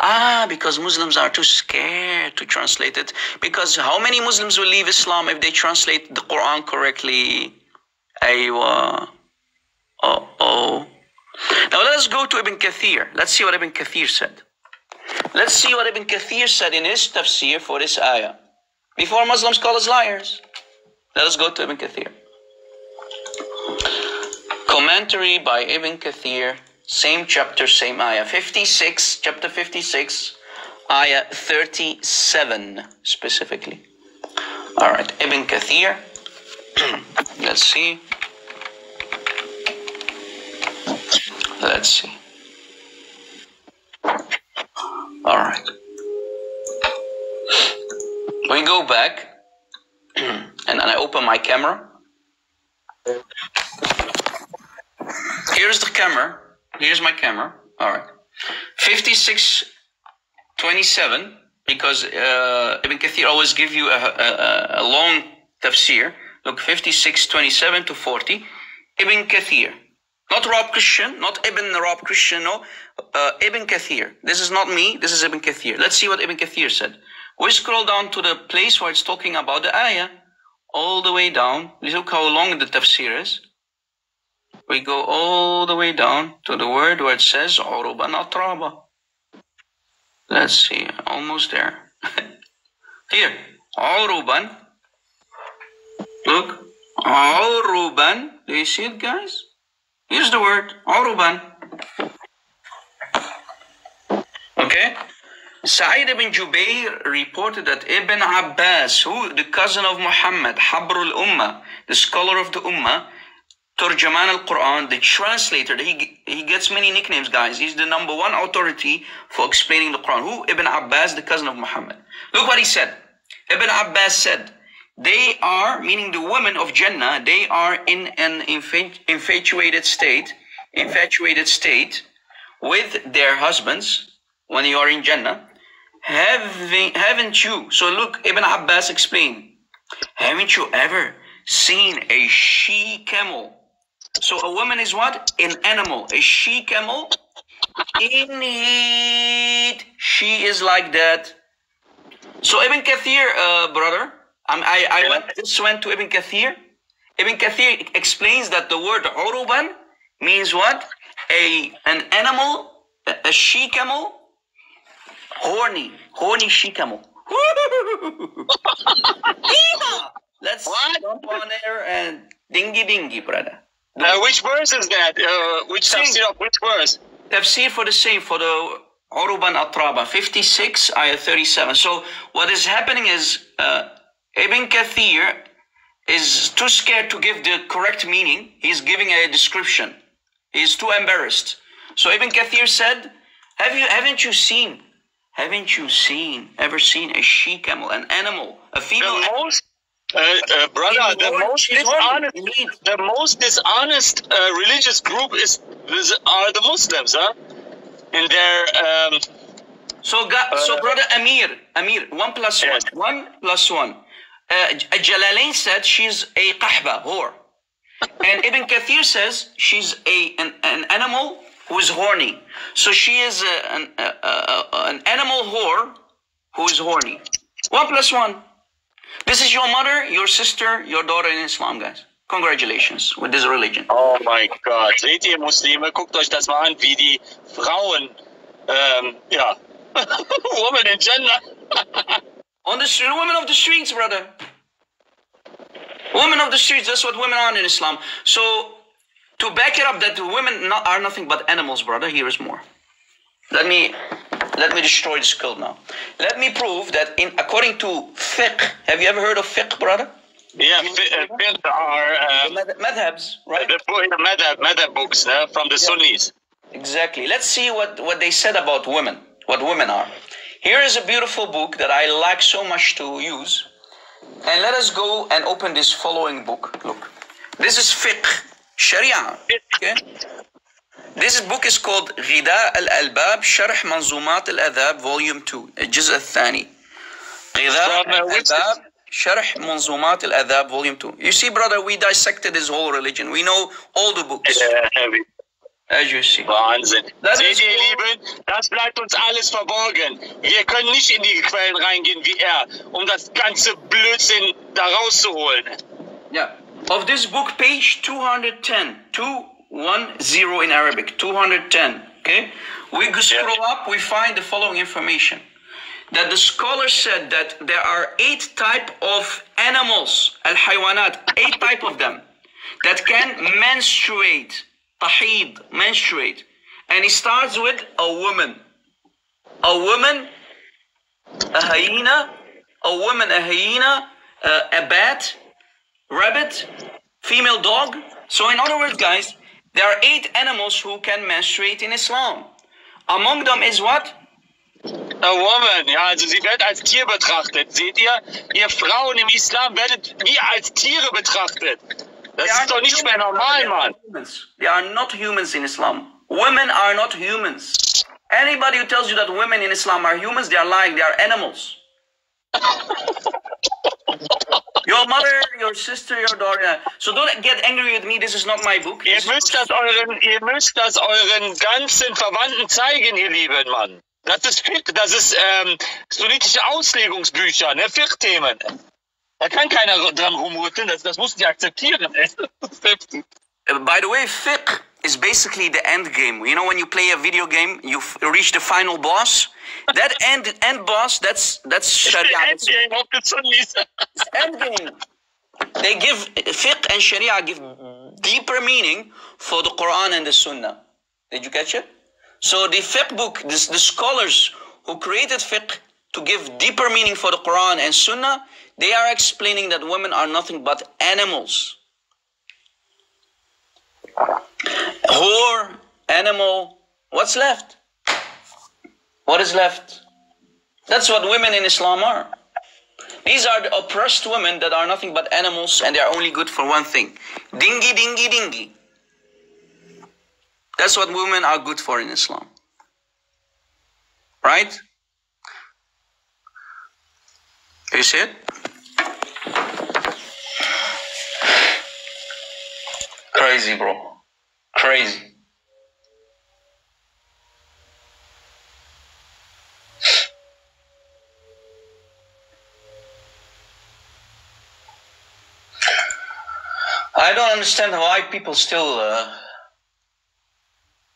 Ah, because Muslims are too scared to translate it. Because how many Muslims will leave Islam if they translate the Quran correctly? Aywa. Oh, oh. Now let us go to Ibn Kathir. Let's see what Ibn Kathir said. Let's see what Ibn Kathir said in his tafsir for this ayah. Before Muslims call us liars. Let us go to Ibn Kathir. Commentary by Ibn Kathir same chapter, same ayah. 56, chapter 56, ayah 37 specifically. All right, Ibn Kathir. (clears throat) Let's see. Let's see. All right. We go back (clears throat) and I open my camera. Here's the camera. Here's my camera. All right. 5627, because uh, Ibn Kathir always give you a, a, a long tafsir. Look, 5627 to 40. Ibn Kathir. Not Rob Christian, not Ibn Rob Christian, no. Uh, Ibn Kathir. This is not me, this is Ibn Kathir. Let's see what Ibn Kathir said. We scroll down to the place where it's talking about the ayah. All the way down. Look how long the tafsir is we go all the way down to the word where it says Uruban Atraba. Let's see, almost there. (laughs) Here, Uruban. Look, Uruban. Do you see it, guys? Here's the word, Uruban. Okay? Sa'id ibn Jubayr reported that Ibn Abbas, who the cousin of Muhammad, Habrul Ummah, the scholar of the Ummah, Turjaman al-Quran, the translator, he, he gets many nicknames, guys. He's the number one authority for explaining the Quran. Who? Ibn Abbas, the cousin of Muhammad. Look what he said. Ibn Abbas said, they are, meaning the women of Jannah, they are in an infatuated state, infatuated state with their husbands when you are in Jannah. Having, haven't you? So look, Ibn Abbas explained, haven't you ever seen a she camel so a woman is what? An animal. A she camel. In it, she is like that. So Ibn Kathir, uh, brother, um, I, I went, just went to Ibn Kathir. Ibn Kathir explains that the word uruban means what? A an animal, a, a she camel, horny, horny she camel. (laughs) Let's What? jump on air and dingy dingy, brother. Uh, which verse is that? Uh, which tafsir of which verse? Tafsir for the same, for the Uruban Atraba, 56, ayah 37. So what is happening is uh, Ibn Kathir is too scared to give the correct meaning. He's giving a description. He's too embarrassed. So Ibn Kathir said, Have you haven't you seen? Haven't you seen ever seen a she camel, an animal, a female The most, uh, uh, brother, the most dishonest, the most dishonest uh, religious group is, is are the Muslims, huh? In their um, So, ga- so Uh, brother Amir, Amir, one plus Yes. one, one plus one. Uh, J- Jalalain said she's a qahba, whore. And Ibn Kathir says she's a an, an animal who is horny. So she is a, an, a, a, a- an animal whore who is horny. One plus one. This is your mother, your sister, your daughter in Islam, guys. Congratulations with this religion. Oh my God. Seht ihr Muslime, guckt euch das mal an, wie die Frauen, ähm, ja, (laughs) Woman in Jannah. (laughs) On the street, women of the streets, brother. Women of the streets, that's what women are in Islam. So, to back it up that women not, are nothing but animals, brother, here is more. Let me let me destroy this cult now. Let me prove that in according to fiqh, have you ever heard of fiqh, brother? Yeah, uh, fiqh are The um, madh- madhabs, right? the, the madhab, madhab books uh, from the Sunnis. Exactly. Let's see what, what they said about women, what women are. Here is a beautiful book that I like so much to use. And let us go and open this following book. Look. This is fiqh, sharia. Okay? This book is called غذاء الألباب شرح منظومات الأذاب volume 2 الجزء الثاني غذاء From, uh, which- الألباب شرح منظومات الأذاب volume 2 You see brother we dissected this whole religion we know all the books Äh, heavy. as you see Wahnsinn. Das Seht ist ihr, ihr so- Lieben, das bleibt uns alles verborgen. Wir können nicht in die Quellen reingehen wie er, um das ganze Blödsinn da rauszuholen. Yeah. Of this book, page 210, 210 in Arabic, 210. Okay? We go scroll up, we find the following information. That the scholar said that there are eight type of animals, al-haywanat, eight type of them, that can menstruate, tahid, menstruate. And he starts with a woman. A woman, a hyena, a woman, a hyena, uh, a bat, rabbit, female dog. So, in other words, guys, there are eight animals who can menstruate in Islam. Among them is what? A woman, ja, also sie wird als Tier betrachtet. Seht ihr, ihr Frauen im Islam werdet wie als Tiere betrachtet. Das They ist doch not nicht mehr normal, Mann. humans. They are not humans in Islam. Women are not humans. Anybody who tells you that women in Islam are humans, they are lying. They are animals. (laughs) your mother, your sister, your daughter. So don't get angry with me. This is not my book. Ihr müsst das euren, ihr müsst das euren ganzen Verwandten zeigen, ihr lieben Mann. Das ist das ist ähm, sunnitische Auslegungsbücher, ne, Fiqh-Themen. Da kann keiner dran rumrütteln, das, das mussten die akzeptieren. heftig. Uh, by the way, fiqh is basically the end game. You know, when you play a video game, you reach the final boss. That end end boss, that's that's Sharia. That's Endgame of the Sunnis. end game. They give fiqh and Sharia give deeper meaning for the Quran and the Sunnah. Did you catch it? So the fiqh book, this, the scholars who created fiqh to give deeper meaning for the Quran and Sunnah, they are explaining that women are nothing but animals. Whore, animal, what's left? What is left? That's what women in Islam are. These are the oppressed women that are nothing but animals and they are only good for one thing. Dingy, dingy, dingy. That's what women are good for in Islam. Right? You see it? Crazy, bro. Crazy. I don't understand why people still uh,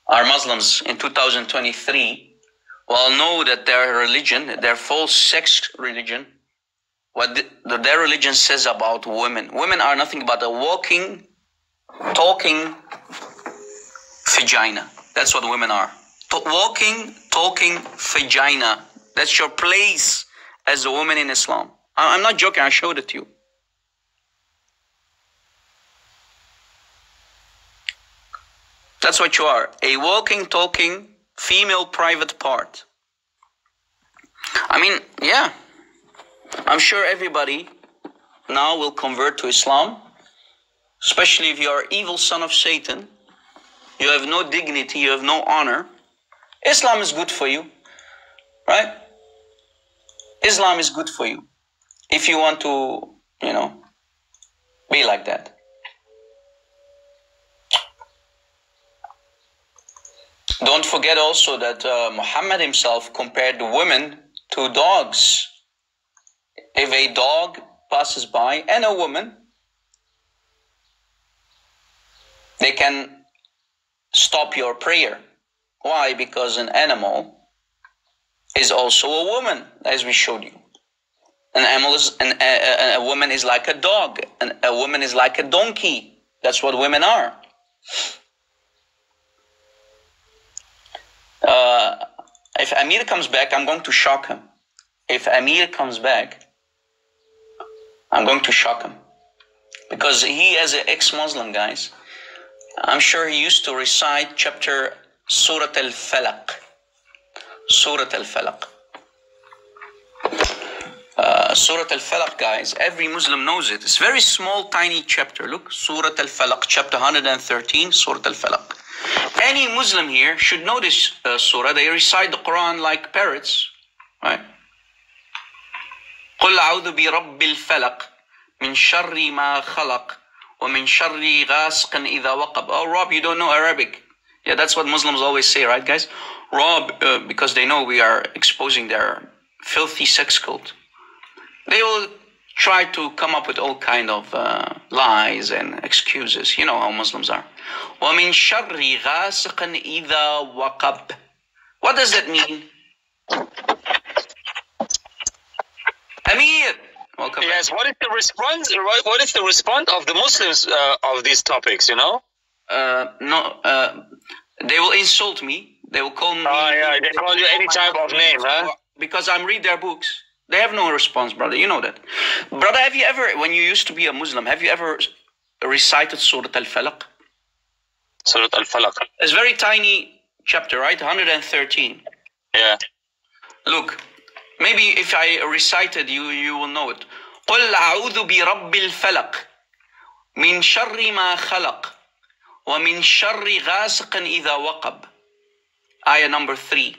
are Muslims in 2023. Well, know that their religion, their false sex religion, what the, the- their religion says about women. Women are nothing but a walking, talking vagina. That's what women are. Walking, talking vagina. That's your place as a woman in Islam. I- I'm not joking. I showed it to you. That's what you are. A walking, talking female private part. I mean, yeah. I'm sure everybody now will convert to Islam, especially if you are evil son of Satan. You have no dignity, you have no honor. Islam is good for you, right? Islam is good for you if you want to, you know, be like that. Don't forget also that uh, Muhammad himself compared women to dogs. If a dog passes by and a woman, they can stop your prayer. Why? Because an animal is also a woman, as we showed you. An animal is an, a, a, a woman is like a dog, and a woman is like a donkey. That's what women are. Uh, if Amir comes back, I'm going to shock him. If Amir comes back, I'm going to shock him. Because he, as an ex Muslim, guys, I'm sure he used to recite chapter Surah Al Falaq. Surah Al Falaq. Uh, Al Falaq, guys, every Muslim knows it. It's very small, tiny chapter. Look, Surah Al Falaq, chapter 113, Surah Al Falaq. Any Muslim here should know this uh, surah. They recite the Quran like parrots, right? قل أعوذ برب الفلق من شر ما خلق ومن شر غاسق إذا وقب. Oh, Rob, you don't know Arabic. Yeah, that's what Muslims always say, right, guys? Rob, uh, because they know we are exposing their filthy sex cult. They will try to come up with all kind of uh, lies and excuses. You know how Muslims are. ومن شر غاسق إذا وقب. What does that mean? Amir, welcome. back. Yes, what is the response? What what is the response of the Muslims uh, of these topics? You know? Uh, no, uh, they will insult me. They will call me. Oh, yeah, they call you any type of name, huh? Because I'm read their books. They have no response, brother. You know that, brother. Have you ever, when you used to be a Muslim, have you ever recited Surah Al Falaq? Surah Al Falaq. It's a very tiny chapter, right? 113. Yeah. Look, maybe if I recited you, you will know it. قل أعوذ برب الفلق من شر ما خلق ومن شر غاسق إذا وقب. Ayah number three.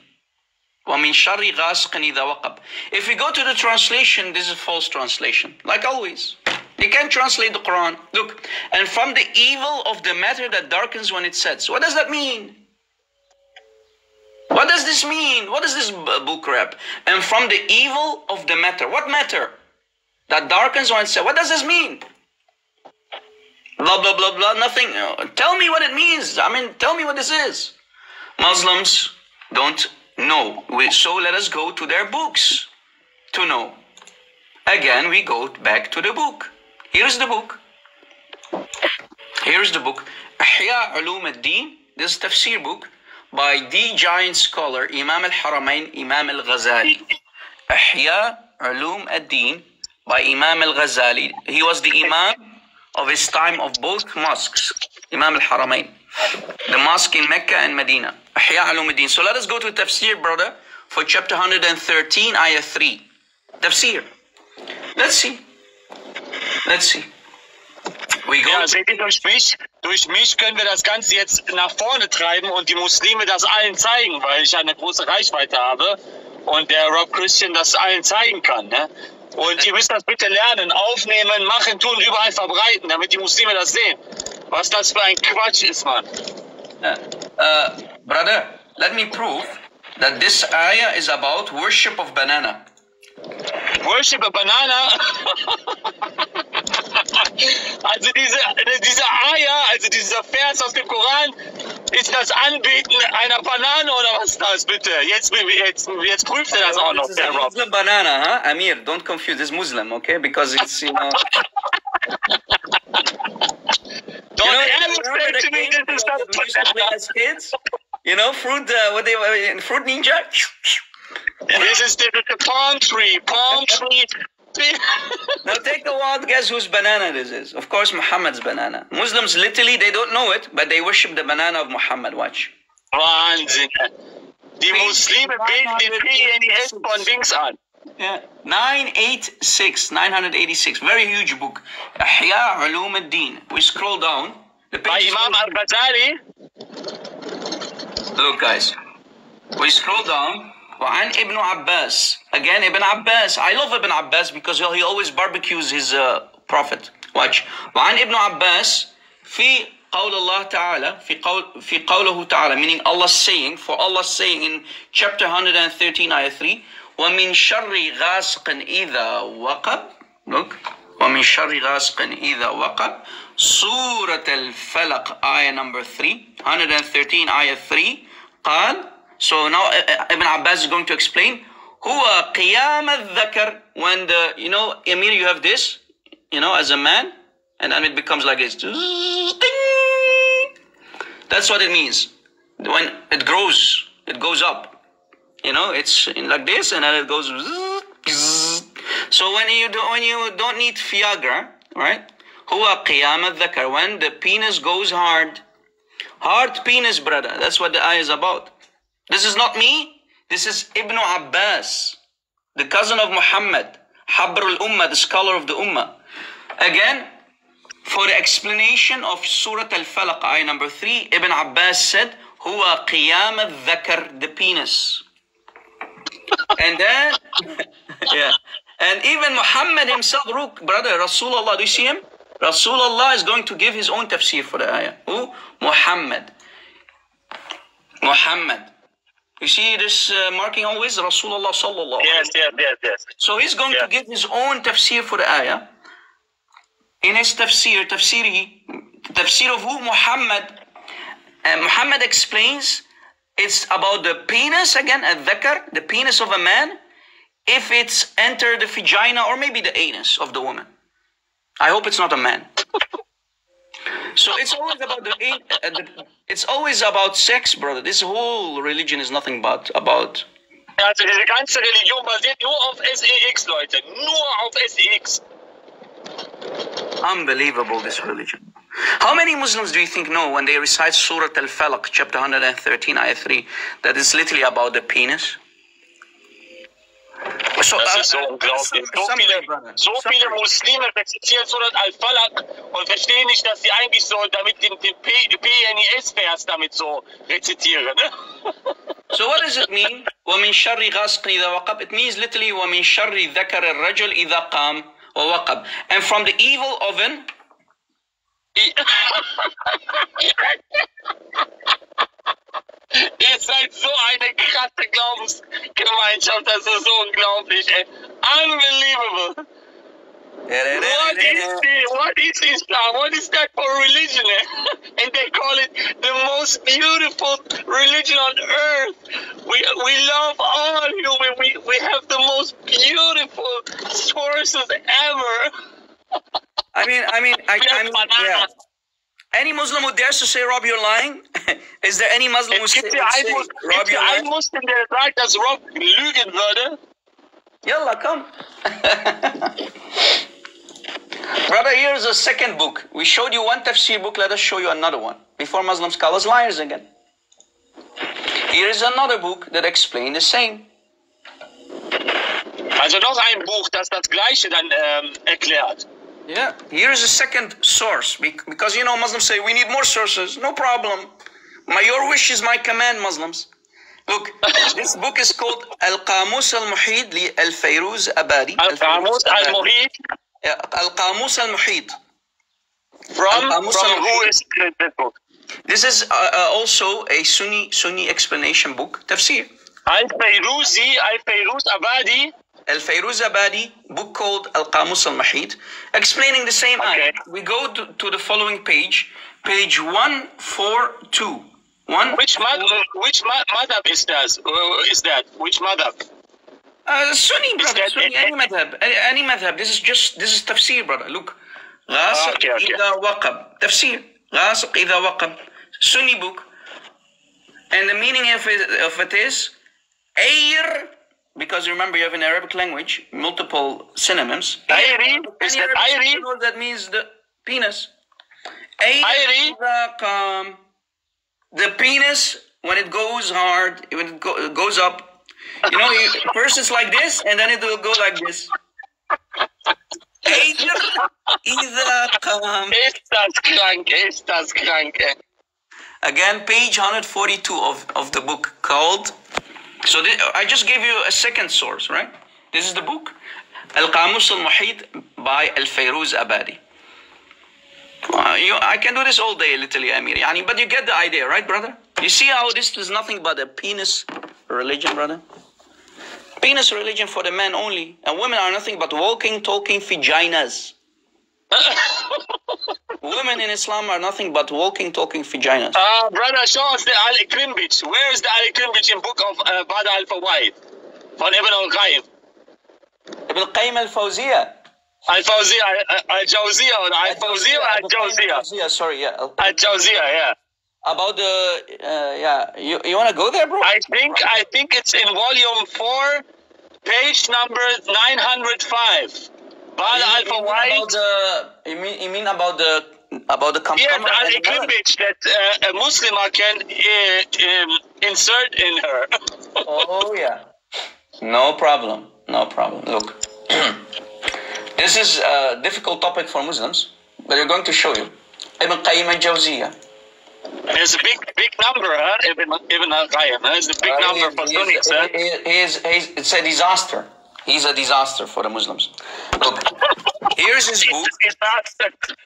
ومن شر غاسق إذا وقب. If we go to the translation, this is a false translation, like always. They can't translate the Quran. Look, and from the evil of the matter that darkens when it sets. What does that mean? What does this mean? What is this b- book rap? And from the evil of the matter. What matter? That darkens when it sets. What does this mean? Blah, blah, blah, blah, nothing. Uh, Tell me what it means. I mean, tell me what this is. Muslims don't know. We, so let us go to their books to know. Again, we go back to the book. Here's the book. Here's the book. Ihya Ulum al-Din. This is tafsir book by the giant scholar Imam al-Haramain, Imam al-Ghazali. Ihya Ulum al-Din by Imam al-Ghazali. He was the Imam of his time of both mosques. Imam al-Haramain. The mosque in Mecca and Medina. Ihya Ulum al-Din. So let us go to tafsir, brother, for chapter 113, ayah 3. Tafsir. Let's see. Let's see. We go. Ja, seht ihr, durch mich, durch mich können wir das Ganze jetzt nach vorne treiben und die Muslime das allen zeigen, weil ich eine große Reichweite habe und der Rob Christian das allen zeigen kann. Ne? Und ihr müsst das bitte lernen, aufnehmen, machen, tun, überall verbreiten, damit die Muslime das sehen. Was das für ein Quatsch ist, Mann. Uh, brother, let me prove that this ayah is about worship of banana. Worship a banana. (laughs) Also diese, diese Eier, also dieser Vers aus dem Koran, ist das Anbeten einer Banane oder was ist das bitte? Jetzt, jetzt, jetzt prüft er das auch noch, der Rob. Muslim banana, huh? Amir, don't confuse this Muslim, okay? Because it's, you know. (laughs) Don't you know, ever say to me this is not banana. as kids? You know, fruit, uh, what they were, fruit ninja? This is the, the palm tree, palm tree. (laughs) Now take a wild guess whose banana this is. Of course, Muhammad's banana. Muslims literally, they don't know it, but they worship the banana of Muhammad. Watch. Die Muslime beten den PNS von Dings an. Yeah. 986, 986. Very huge book. Ihya Ulum al-Din. We scroll down. The is Imam al-Ghazali, Look, guys. We scroll down. وعن ابن عباس. Again, Ibn Abbas. I love Ibn Abbas because he always barbecues his uh, prophet. Watch. وعن ابن عباس في قول الله تعالى في قول في قوله تعالى meaning Allah saying for Allah saying in chapter 113 ayah 3 ومن شر غاسق إذا وقب look ومن شر غاسق إذا وقب سورة الفلق ayah number 3 113 ayah 3 قال so now uh, uh, Ibn Abbas is going to explain who هو قيام الذكر when the you know Amir you have this you know as a man and then it becomes like this. That's what it means. When it grows it goes up. You know it's like this and then it goes so when you do, when you don't need Viagra, right? Who هو قيام الذكر when the penis goes hard. Hard penis brother. That's what the ayah is about. This is not me. This is Ibn Abbas, the cousin of Muhammad, Habr al-Ummah, the scholar of the Ummah. Again, for the explanation of Surah Al-Falaq, ayah number 3, Ibn Abbas said, Huwa qiyam al-dhakar, the penis. and then, (laughs) yeah. And even Muhammad himself, brother, Rasulullah, do you see him? Rasulullah is going to give his own tafsir for the ayah. Who? Muhammad. Muhammad. You see this uh, marking always? Rasulullah sallallahu Yes, yes, yes, yes. so he's going to give his own tafsir for the ayah. In his tafsir, tafsiri, tafsir of who? Muhammad. And Muhammad explains it's about the penis again, a dhakar, the penis of a man, if it's entered the vagina or maybe the anus of the woman. I hope it's not a man. (laughs) So it's always about the, uh, the it's always about sex, brother. This whole religion is nothing but about Also diese ganze Religion basiert nur auf SEX, Leute. Nur auf SEX. Unbelievable, this religion. How many Muslims do you think know when they recite Surah Al Falaq, chapter 113, ayah 3, that is literally about the penis? So, Das uh, ist so uh, unglaublich. some- So some- viele, brother, so some- viele Muslime rezitieren Surat Al-Falaq und verstehen nicht, dass sie eigentlich so damit den, den P- PNIS-Vers damit so rezitieren. Ne? So what does it mean? وَمِن شَرِّ غَاسِقٍ إِذَا وَقَبْ It means literally وَمِن شَرِّ ذَكَرِ الرَّجُلِ إِذَا قَامَ وَوَقَبْ And from the evil of an (laughs) Ihr seid so eine krasse Glaubensgemeinschaft, das ist so unglaublich, ey. Unbelievable. What is (laughs) the, what is Islam? What is that for religion? eh? (laughs) and they call it the most beautiful religion on earth. We we love all human. We we have the most beautiful sources ever. I mean, I mean, I, I mean, yeah. Any Muslim who dares to say, Rob, you're lying? (laughs) Is there any Muslim who say, gibt ja would einen, say Rob, you're lying? Muslim, der sagt, dass Rob lügen würde. Yalla, come. (laughs) Brother, here's a second book. We showed you one tafsir book, let us show you another one. Before Muslims call us liars again. Here is another book that explains the same. Also noch ein Buch, das das Gleiche dann ähm, erklärt. Yeah. Here is a second source because you know Muslims say we need more sources. No problem. My your wish is my command, Muslims. Look, (laughs) this book is called Al Qamus Al Muhid li Al Fayruz Abadi. Al-Qamus al-Muhit Al Qamus Al Muhid. from, from who is this book? This is uh, uh, also a Sunni Sunni explanation book, tafsir. Al-Fayruzi, Al-Fayruz Al Fayruz Abadi, book called Al Qamus Al Mahid, explaining the same Okay. ayah. We go to, to the following page, page 142. One, Which madhab, which ma- madhab is that? Uh, is that? Which madhab? Uh, Sunni, brother. that- Sunni, any madhab. Any, any madhab. This is just, this is tafsir, brother. Look. غاسق Okay, okay. إذا وقب. Tafsir. غاسق إذا وقب. Sunni book. And the meaning of it, of it is Ayr, because remember you have in Arabic language multiple synonyms. Airi is that Airi? That means the penis. Airi. Um, the penis when it goes hard, when it go, goes up, you know, (laughs) first it's like this, and then it will go like this. Um, Again, page 142 of, of the book called so I just gave you a second source, right? This is the book, Al Qamus Al Muhit by Al Fayruz Abadi. Uh, you, I can do this all day, literally, Amir. Yani, but you get the idea, right, brother? You see how this is nothing but a penis religion, brother? Penis religion for the men only, and women are nothing but walking, talking vaginas. (laughs) women in Islam are nothing but walking, talking vaginas. Uh, brother, show us the Ali Krimbich. Where is the Ali Krimbich in book of uh, Bada al Fawaid? Von Ibn al Qayyim. Ibn Qayyim al-Fawziyah. Al Fawziyah, Al Jawziyah, or Al Fawziyah, or Al Jawziyah. Sorry, yeah. Al Jawziyah, yeah. About the, uh, yeah, you, you want to go there, bro? I think I think it's in volume four, page number nine hundred five. Bada al you, mean Fawaid. about the, you mean, you mean about the, about the Yes, compromise? Ali Krimbich that uh, a Muslim can uh, um, insert in her. (laughs) Oh, yeah. No problem. No problem. Look, (clears throat) this is a difficult topic for Muslims, but we're going to show you. Ibn Qayyim al-Jawziyah. There's a big, big number, huh? Ibn, Ibn al Qayyim. There's a big Uh, number he- for he Sunnis, huh? he- he is- he's- it's a disaster. He's a disaster for the Muslims. Look, here's his book. (laughs)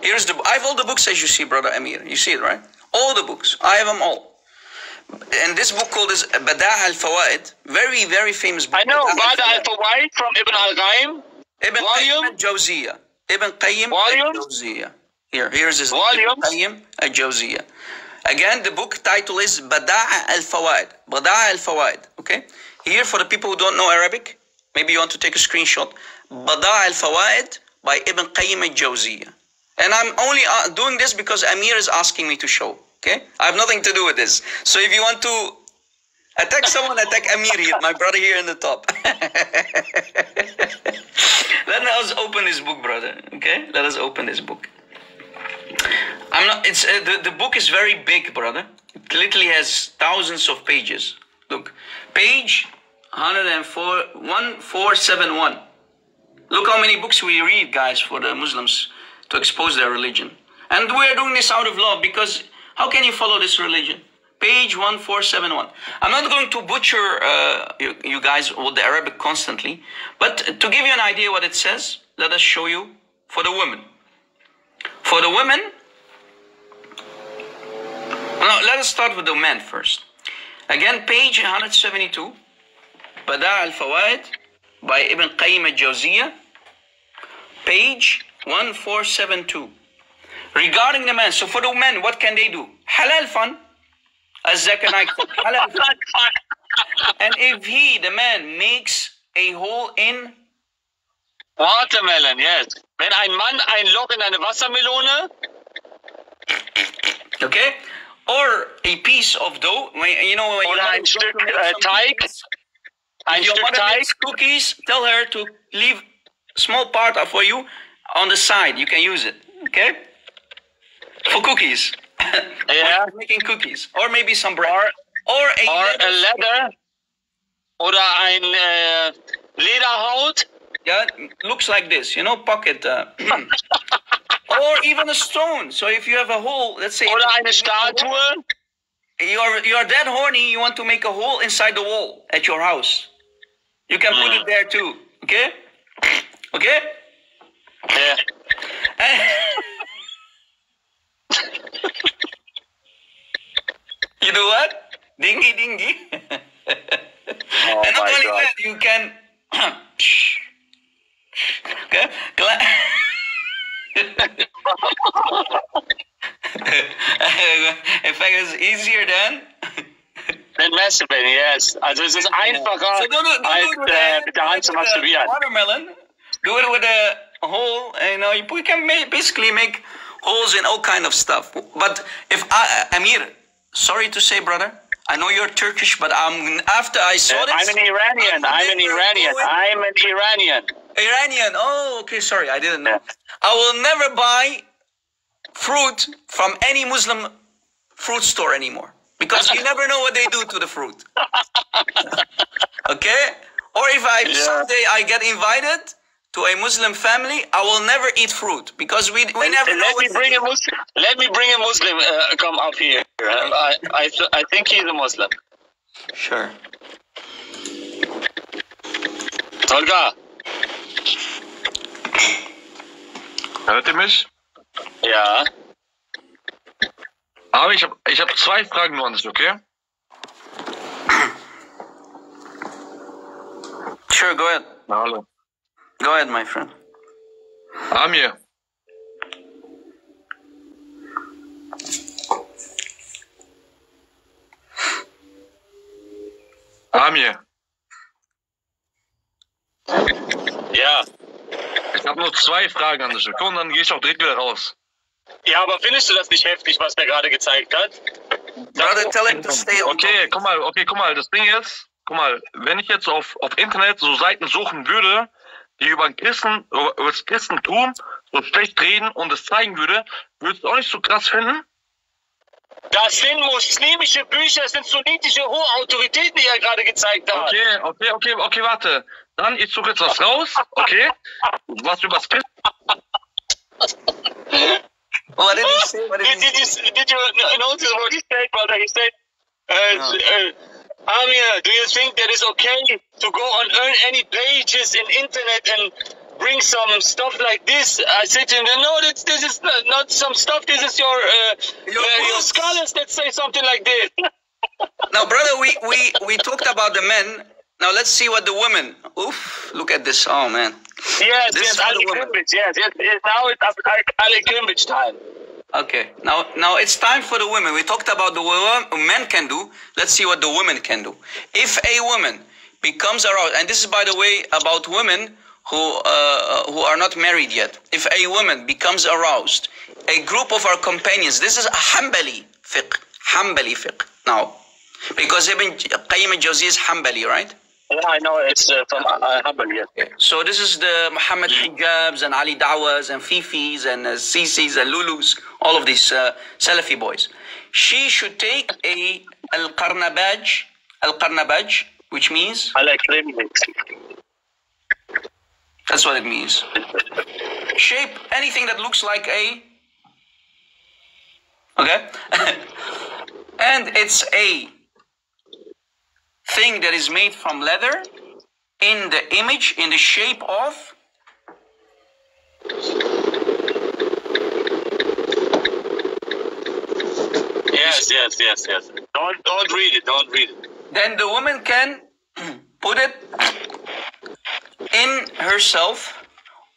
Here's the. I have all the books as you see, brother Amir. You see it, right? All the books. I have them all. And this book called is Badah al Fawaid. Very, very famous book. I know, Bada' Bada al al-Fawaid. From Ibn al Qayyim. Ibn volume? Qayyim al-Jawziyah. Ibn Qayyim al-Jawziyah. Here, here's his Volume? Ibn Qayyim al-Jawziyah. Again, the book title is Badah al-Fawaid. Badah al-Fawaid. Okay? Here, for the people who don't know Arabic, maybe you want to take a screenshot. Bada' al-Fawaid by Ibn Qayyim al-Jawziyah. And I'm only uh, doing this because Amir is asking me to show. Okay? I have nothing to do with this. So if you want to attack (laughs) someone, attack Amir here, my brother here in the top. (laughs) Let us open this book, brother. Okay? Let us open this book. I'm not. It's uh, the the book is very big, brother. It literally has thousands of pages. Look, page 104, 1471. Look how many books we read, guys, for the Muslims to expose their religion. And we're doing this out of love because how can you follow this religion? Page 1471. I'm not going to butcher uh, you, you guys with the Arabic constantly, but to give you an idea what it says, let us show you for the women. For the women, no, let us start with the men first. Again, page 172, Bada' al-Fawaid by Ibn Qayyim al-Jawziyah, page 1472. Regarding the men, so for the men, what can they do? Halal fun, as Zechariah said, halal fun. And if he, the man, makes a hole in Watermelon, yes. Wenn ein Mann ein Loch in eine Wassermelone, okay, or a piece of dough, you know, when Oder ein mother is Stück, to make uh, some Teig. If your mother makes cookies, tell her to leave small part for you on the side. You can use it, okay? For cookies. (laughs) Yeah. Making cookies, or maybe some bread, Or- or a or leather a leather, oder ein äh, Lederhaut, Yeah, looks like this, you know, pocket. Uh, (clears throat) or even a stone. So if you have a hole, let's say oder eine Statue, you're you're that horny, you want to make a hole inside the wall at your house. You can put it mm. there too. Okay? Okay? ja. you do what? Dingy dingy. Oh and not my only God. that, you can (coughs) okay? In fact, it's easier than. Then masturbating, yes. Also es ist einfacher, So do, don't do als uh, it äh, mit der Hand zu masturbieren. watermelon. Do it with a hole. You know, you can make, basically make holes in all kind of stuff. But if I, Amir, sorry to say, brother, I know you're Turkish, but I'm after I saw this. I'm an Iranian. I'm an Iranian. I'm an Iranian. Iranian. Oh, okay. Sorry, I didn't know. Yeah. I will never buy fruit from any Muslim fruit store anymore because you never know what they do to the fruit. (laughs) okay? Or if I Yeah. someday I get invited to a Muslim family, I will never eat fruit because we we never And know. let me what bring a. Muslim. Let me bring a Muslim. Uh, come up here. I, I, th- I think he's a Muslim. Sure. Tolga. Hört ihr mich? Ja. Aber ich habe ich hab zwei Fragen nur an dich, okay? Sure. Go ahead. Na, hallo. Go ahead, my friend. Amir. Amir, Ja. ich habe nur zwei Fragen an dich, okay? Und dann gehe ich auch direkt wieder raus. Ja, aber findest du das nicht heftig, was der gerade gezeigt hat? Brother, tell him to stay on. Okay, guck mal, okay, guck mal, das Ding ist, guck mal, wenn ich jetzt auf, auf Internet so Seiten suchen würde, die über Christen, über über das Christentum so schlecht reden und es zeigen würde, würdest du auch nicht so krass finden? Das sind muslimische Bücher, das sind sunnitische hohe Autoritäten, die er gerade gezeigt hat. Okay, okay, okay, okay, warte. Dann, ich suche jetzt was raus, okay? Was über das Christentum. What did he say? What did Did, he did, say? you, did you notice what he said, brother? He said, uh, uh, Amir, do you think that it's okay to go and earn any pages in internet and bring some stuff like this? I said to him, no, this, this is not, not some stuff. This is your uh, Your uh, your scholars that say something like this. (laughs) Now, brother, we, we, we talked about the men. Now let's see what the women. Oof! Look at this. Oh man. Yes, This yes, Ali women. Krimbich. Yes, yes, yes. Now it's Ali Krimbich time. Okay. Now now it's time for the women. We talked about the wo- men can do. Let's see what the women can do. If a woman becomes aroused, and this is by the way about women who uh, who are not married yet. If a woman becomes aroused, a group of our companions. This is a Hanbali fiqh. Hanbali fiqh. Now, because Ibn Qayyim al-Jawzi is Hanbali, right? Yeah, I know it's uh, from uh, Hanbal, yes. So this is the Muhammad hijabs and Ali Dawahs and Fifis and uh, Sisis and Lulus, all of these uh, Salafi boys. She should take a al qarnabaj, al qarnabaj, which means that's what it means. Shape anything that looks like a. Okay, (laughs) and it's a thing that is made from leather in the image in the shape of Yes, yes, yes, yes. Don't don't read it. Don't read it. then the woman can (clears throat) put it in herself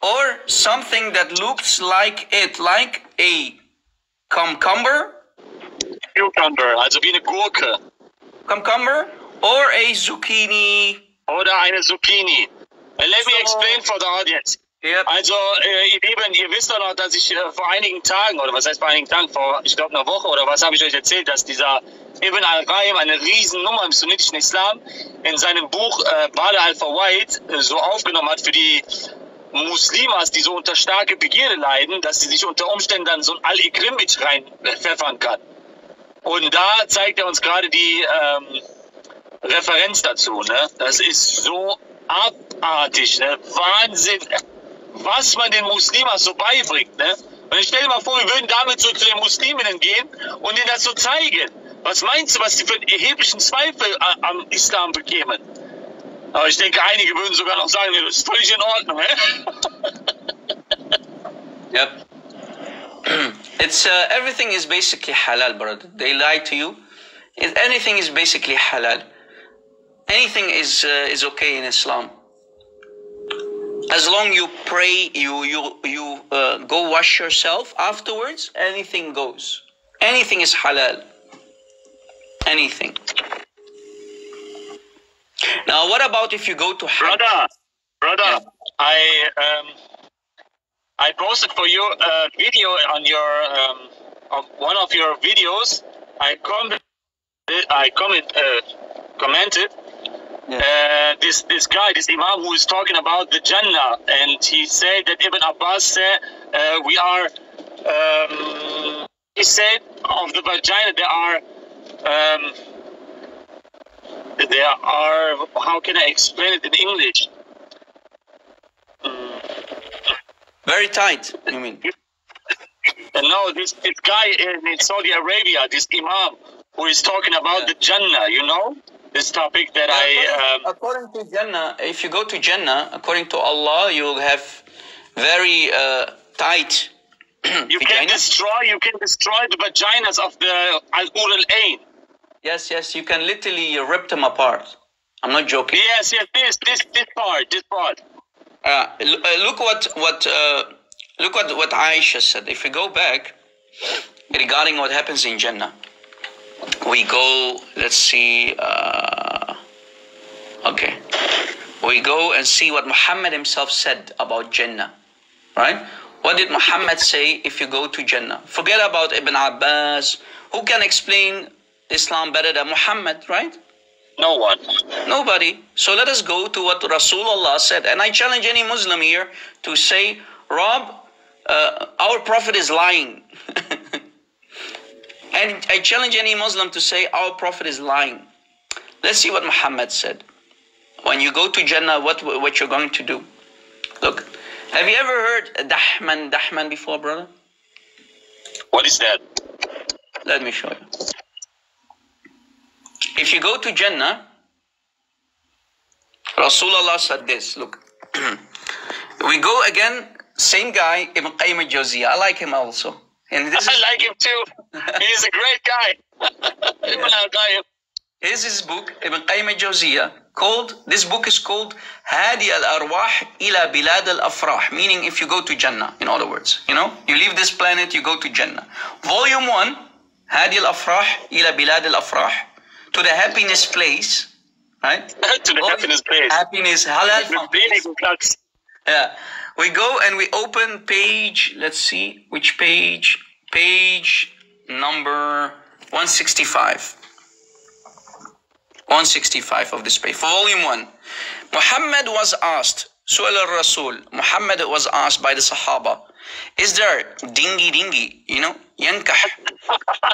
or something that looks like it, like a cucumber, Cucumber, also wie eine Gurke cucumber, or a zucchini. oder eine Zucchini. Uh, let me explain for the audience. Yep. Also, äh, ihr Lieben, ihr wisst doch noch, dass ich äh, vor einigen Tagen, oder was heißt vor einigen Tagen, vor, ich glaube, einer Woche oder was habe ich euch erzählt, dass dieser Ibn al-Qaim, eine Riesennummer im sunnitischen Islam, in seinem Buch äh, Bade al-Fawaid äh, so aufgenommen hat für die Muslimas, die so unter starke Begierde leiden, dass sie sich unter Umständen dann so ein Al-Ikrimbic reinpfeffern kann. Und da zeigt er uns gerade die ähm, Referenz dazu. Ne? Das ist so abartig, ne? Wahnsinn, was man den Muslimas so beibringt. Ne? Und ich stell dir mal vor, wir würden damit so zu den Musliminnen gehen und ihnen das so zeigen. Was meinst du, was die für einen erheblichen Zweifel am Islam bekämen? Aber ich denke, einige würden sogar noch sagen, das ist völlig in Ordnung. Ne? (laughs) Yep. (clears throat) it's uh, everything is basically halal, brother. They lie to you. Anything is basically halal. Anything is uh, is okay in Islam. as long you pray, you you you uh, go wash yourself afterwards. Anything goes. Anything is halal. Anything. Now, what about if you go to Hajj? Brother, brother, I um, I posted for you a video on your um, of one of your videos. I comment, I comment, uh, commented. Uh, this this guy, this imam who is talking about the Jannah, and he said that Ibn Abbas said uh, we are. Um, he said of the vagina there are. Um, there are. How can I explain it in English? Very tight. You mean? No, this, this guy in, in Saudi Arabia, this imam, who is talking about the Jannah, you know? This topic that I. Um, according to Jannah, if you go to Jannah, according to Allah, you'll have very uh, tight. (clears throat) you can destroy you can destroy the vaginas of the al al ain Yes, yes, you can literally rip them apart. I'm not joking. yes yes this this this part this part Uh, uh, look what what uh, look what what Aisha said. If we go back regarding what happens in Jannah, we go. Let's see. Uh, okay, we go and see what Muhammad himself said about Jannah. Right? What did Muhammad say if you go to Jannah? Forget about Ibn Abbas. Who can explain Islam better than Muhammad? Right? no one Nobody. So let us go to what Rasulullah said. And I challenge any Muslim here to say, Rob, uh, our Prophet is lying. (laughs) and I challenge any Muslim to say, our Prophet is lying. Let's see what Muhammad said. When you go to Jannah, what, what you're going to do. Look, have you ever heard Dahman, Dahman before, brother? what is that Let me show you. If you go to Jannah, Rasulullah said this. Look, (clears throat) we go again, same guy, Ibn Qayyim al-Jawziyah. I like him also. And this I is, like him too he's a great guy Ibn al-Qayyim. is his book, Ibn Qayyim al-Jawziyah, called, this book is called Hadi al-Arwah ila Bilad al-Afrah, meaning if you go to Jannah, in other words. You know, you leave this planet, you go to Jannah. Volume 1, Hadi al-Afrah ila Bilad al-Afrah, to the happiness place, right? (laughs) to the happiness place Happiness, halal With fountain. Phoenix, Yeah. We go and we open page, let's see, which page? Page number 165. 165 of this page, volume 1. Muhammad was asked, Su'al al-Rasul, Muhammad was asked by the Sahaba, is there dingy dingy, you know, yankah?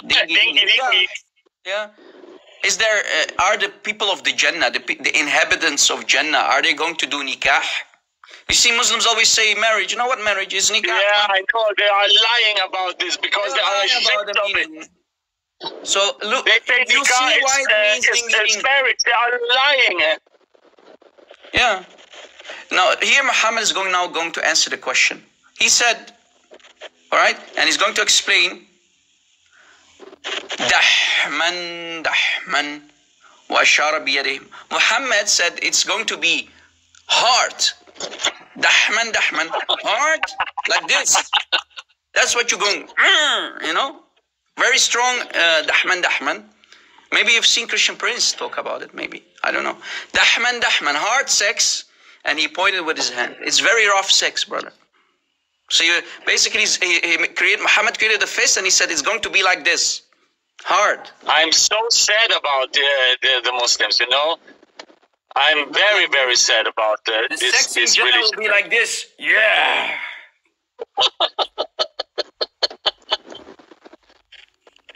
Dingy, dingy. Yeah. Is there, uh, are the people of the Jannah, the, the inhabitants of Jannah, are they going to do nikah? You see, Muslims always say marriage. You know what marriage is? Nikah. Yeah, I know they are lying about this because they are ashamed of it. So look, They say you see why it uh, means dingy is dingy. marriage. They are lying. Yeah. Now here Muhammad is going now going to answer the question. He said, all right, and he's going to explain. Dahman, dahman, wa ashara biyadih. Muhammad said it's going to be hard. Dahman, dahman, hard like this. That's what you're going, "Mm," you know, very strong. Uh, dahman, dahman. Maybe you've seen Christian Prince talk about it. Maybe I don't know. Dahman, dahman, hard sex, and he pointed with his hand. It's very rough sex, brother. So you basically he, he created Muhammad created the fist, and he said it's going to be like this, hard. I'm so sad about the, the Muslims, you know. I'm very, very sad about uh, The this, sex this religion. will be like this. Yeah.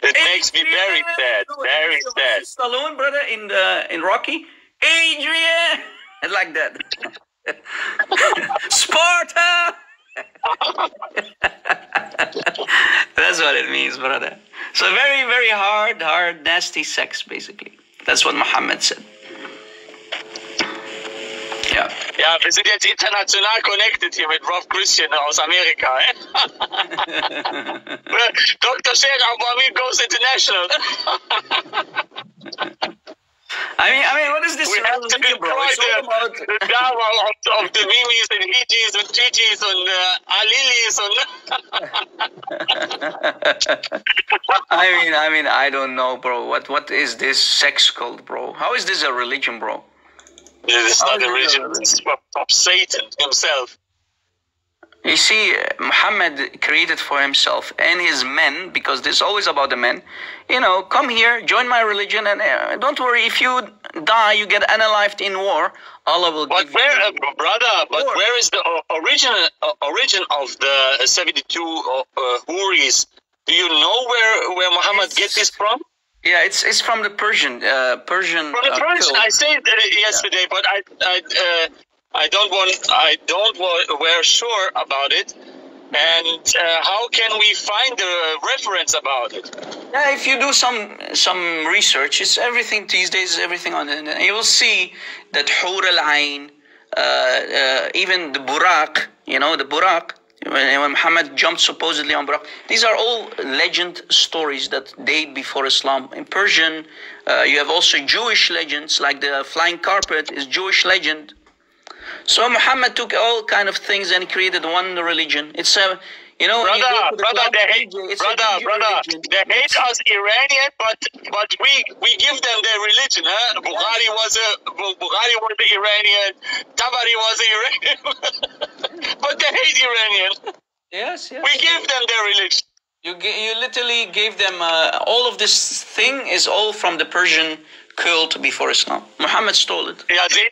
It makes me very sad, very sad. Stallone, brother, in the in Rocky, Adrian, (laughs) like that. (laughs) Sparta. (laughs) That's what it means, brother. So very, very hard, hard, nasty sex, basically. That's what Muhammad said. Yeah. Ja, wir sind jetzt international connected hier mit Rob Christian aus Amerika. Eh? Dr. Abu Amin goes international. I mean, I mean, what is this We have to destroy the, about. the dawah of, of the Mimis and Hijis and Titis and uh, Alilis and. (laughs) I mean, I mean, I don't know, bro. What what is this sex cult, bro? How is this a religion, bro? This is not How a is religion. a This is of, of Satan himself. You see, Muhammad created for himself and his men, because this is always about the men. You know, come here, join my religion, and uh, don't worry. If you die, you get unalived in war. Allah will But give where, you. uh, brother? But War. where is the uh, original uh, origin of the seventy-two uh, uh, Huris? Do you know where where Muhammad It's- get this from? Yeah, it's it's from the Persian uh, Persian. From the uh, Persian. I said uh, yesterday, but I I uh, I don't want I don't wa- we're sure about it. And uh, how can we find the reference about it? Yeah, if you do some some research, it's everything these days. Everything on the internet. You will see that Hur al Ain, uh, uh, even the Buraq, you know, the Buraq. When, when Muhammad jumped supposedly on Buraq, these are all legend stories that date before Islam. In Persian, uh, you have also Jewish legends, like the flying carpet is Jewish legend. So Muhammad took all kind of things and created one religion. It's a, you know, when you Brother, the brother, they hate, DJ, brother, brother, religion. they hate us Iranian, but but we we give them their religion, huh? Bukhari was a Bu- Bukhari was the Iranian, Tabari was a Iranian, (laughs) but they hate Iranian. Yes, yes. We give them their religion. You, you literally gave them uh, all of this thing is all from the Persian cult before Islam. Muhammad stole it. Yeah, they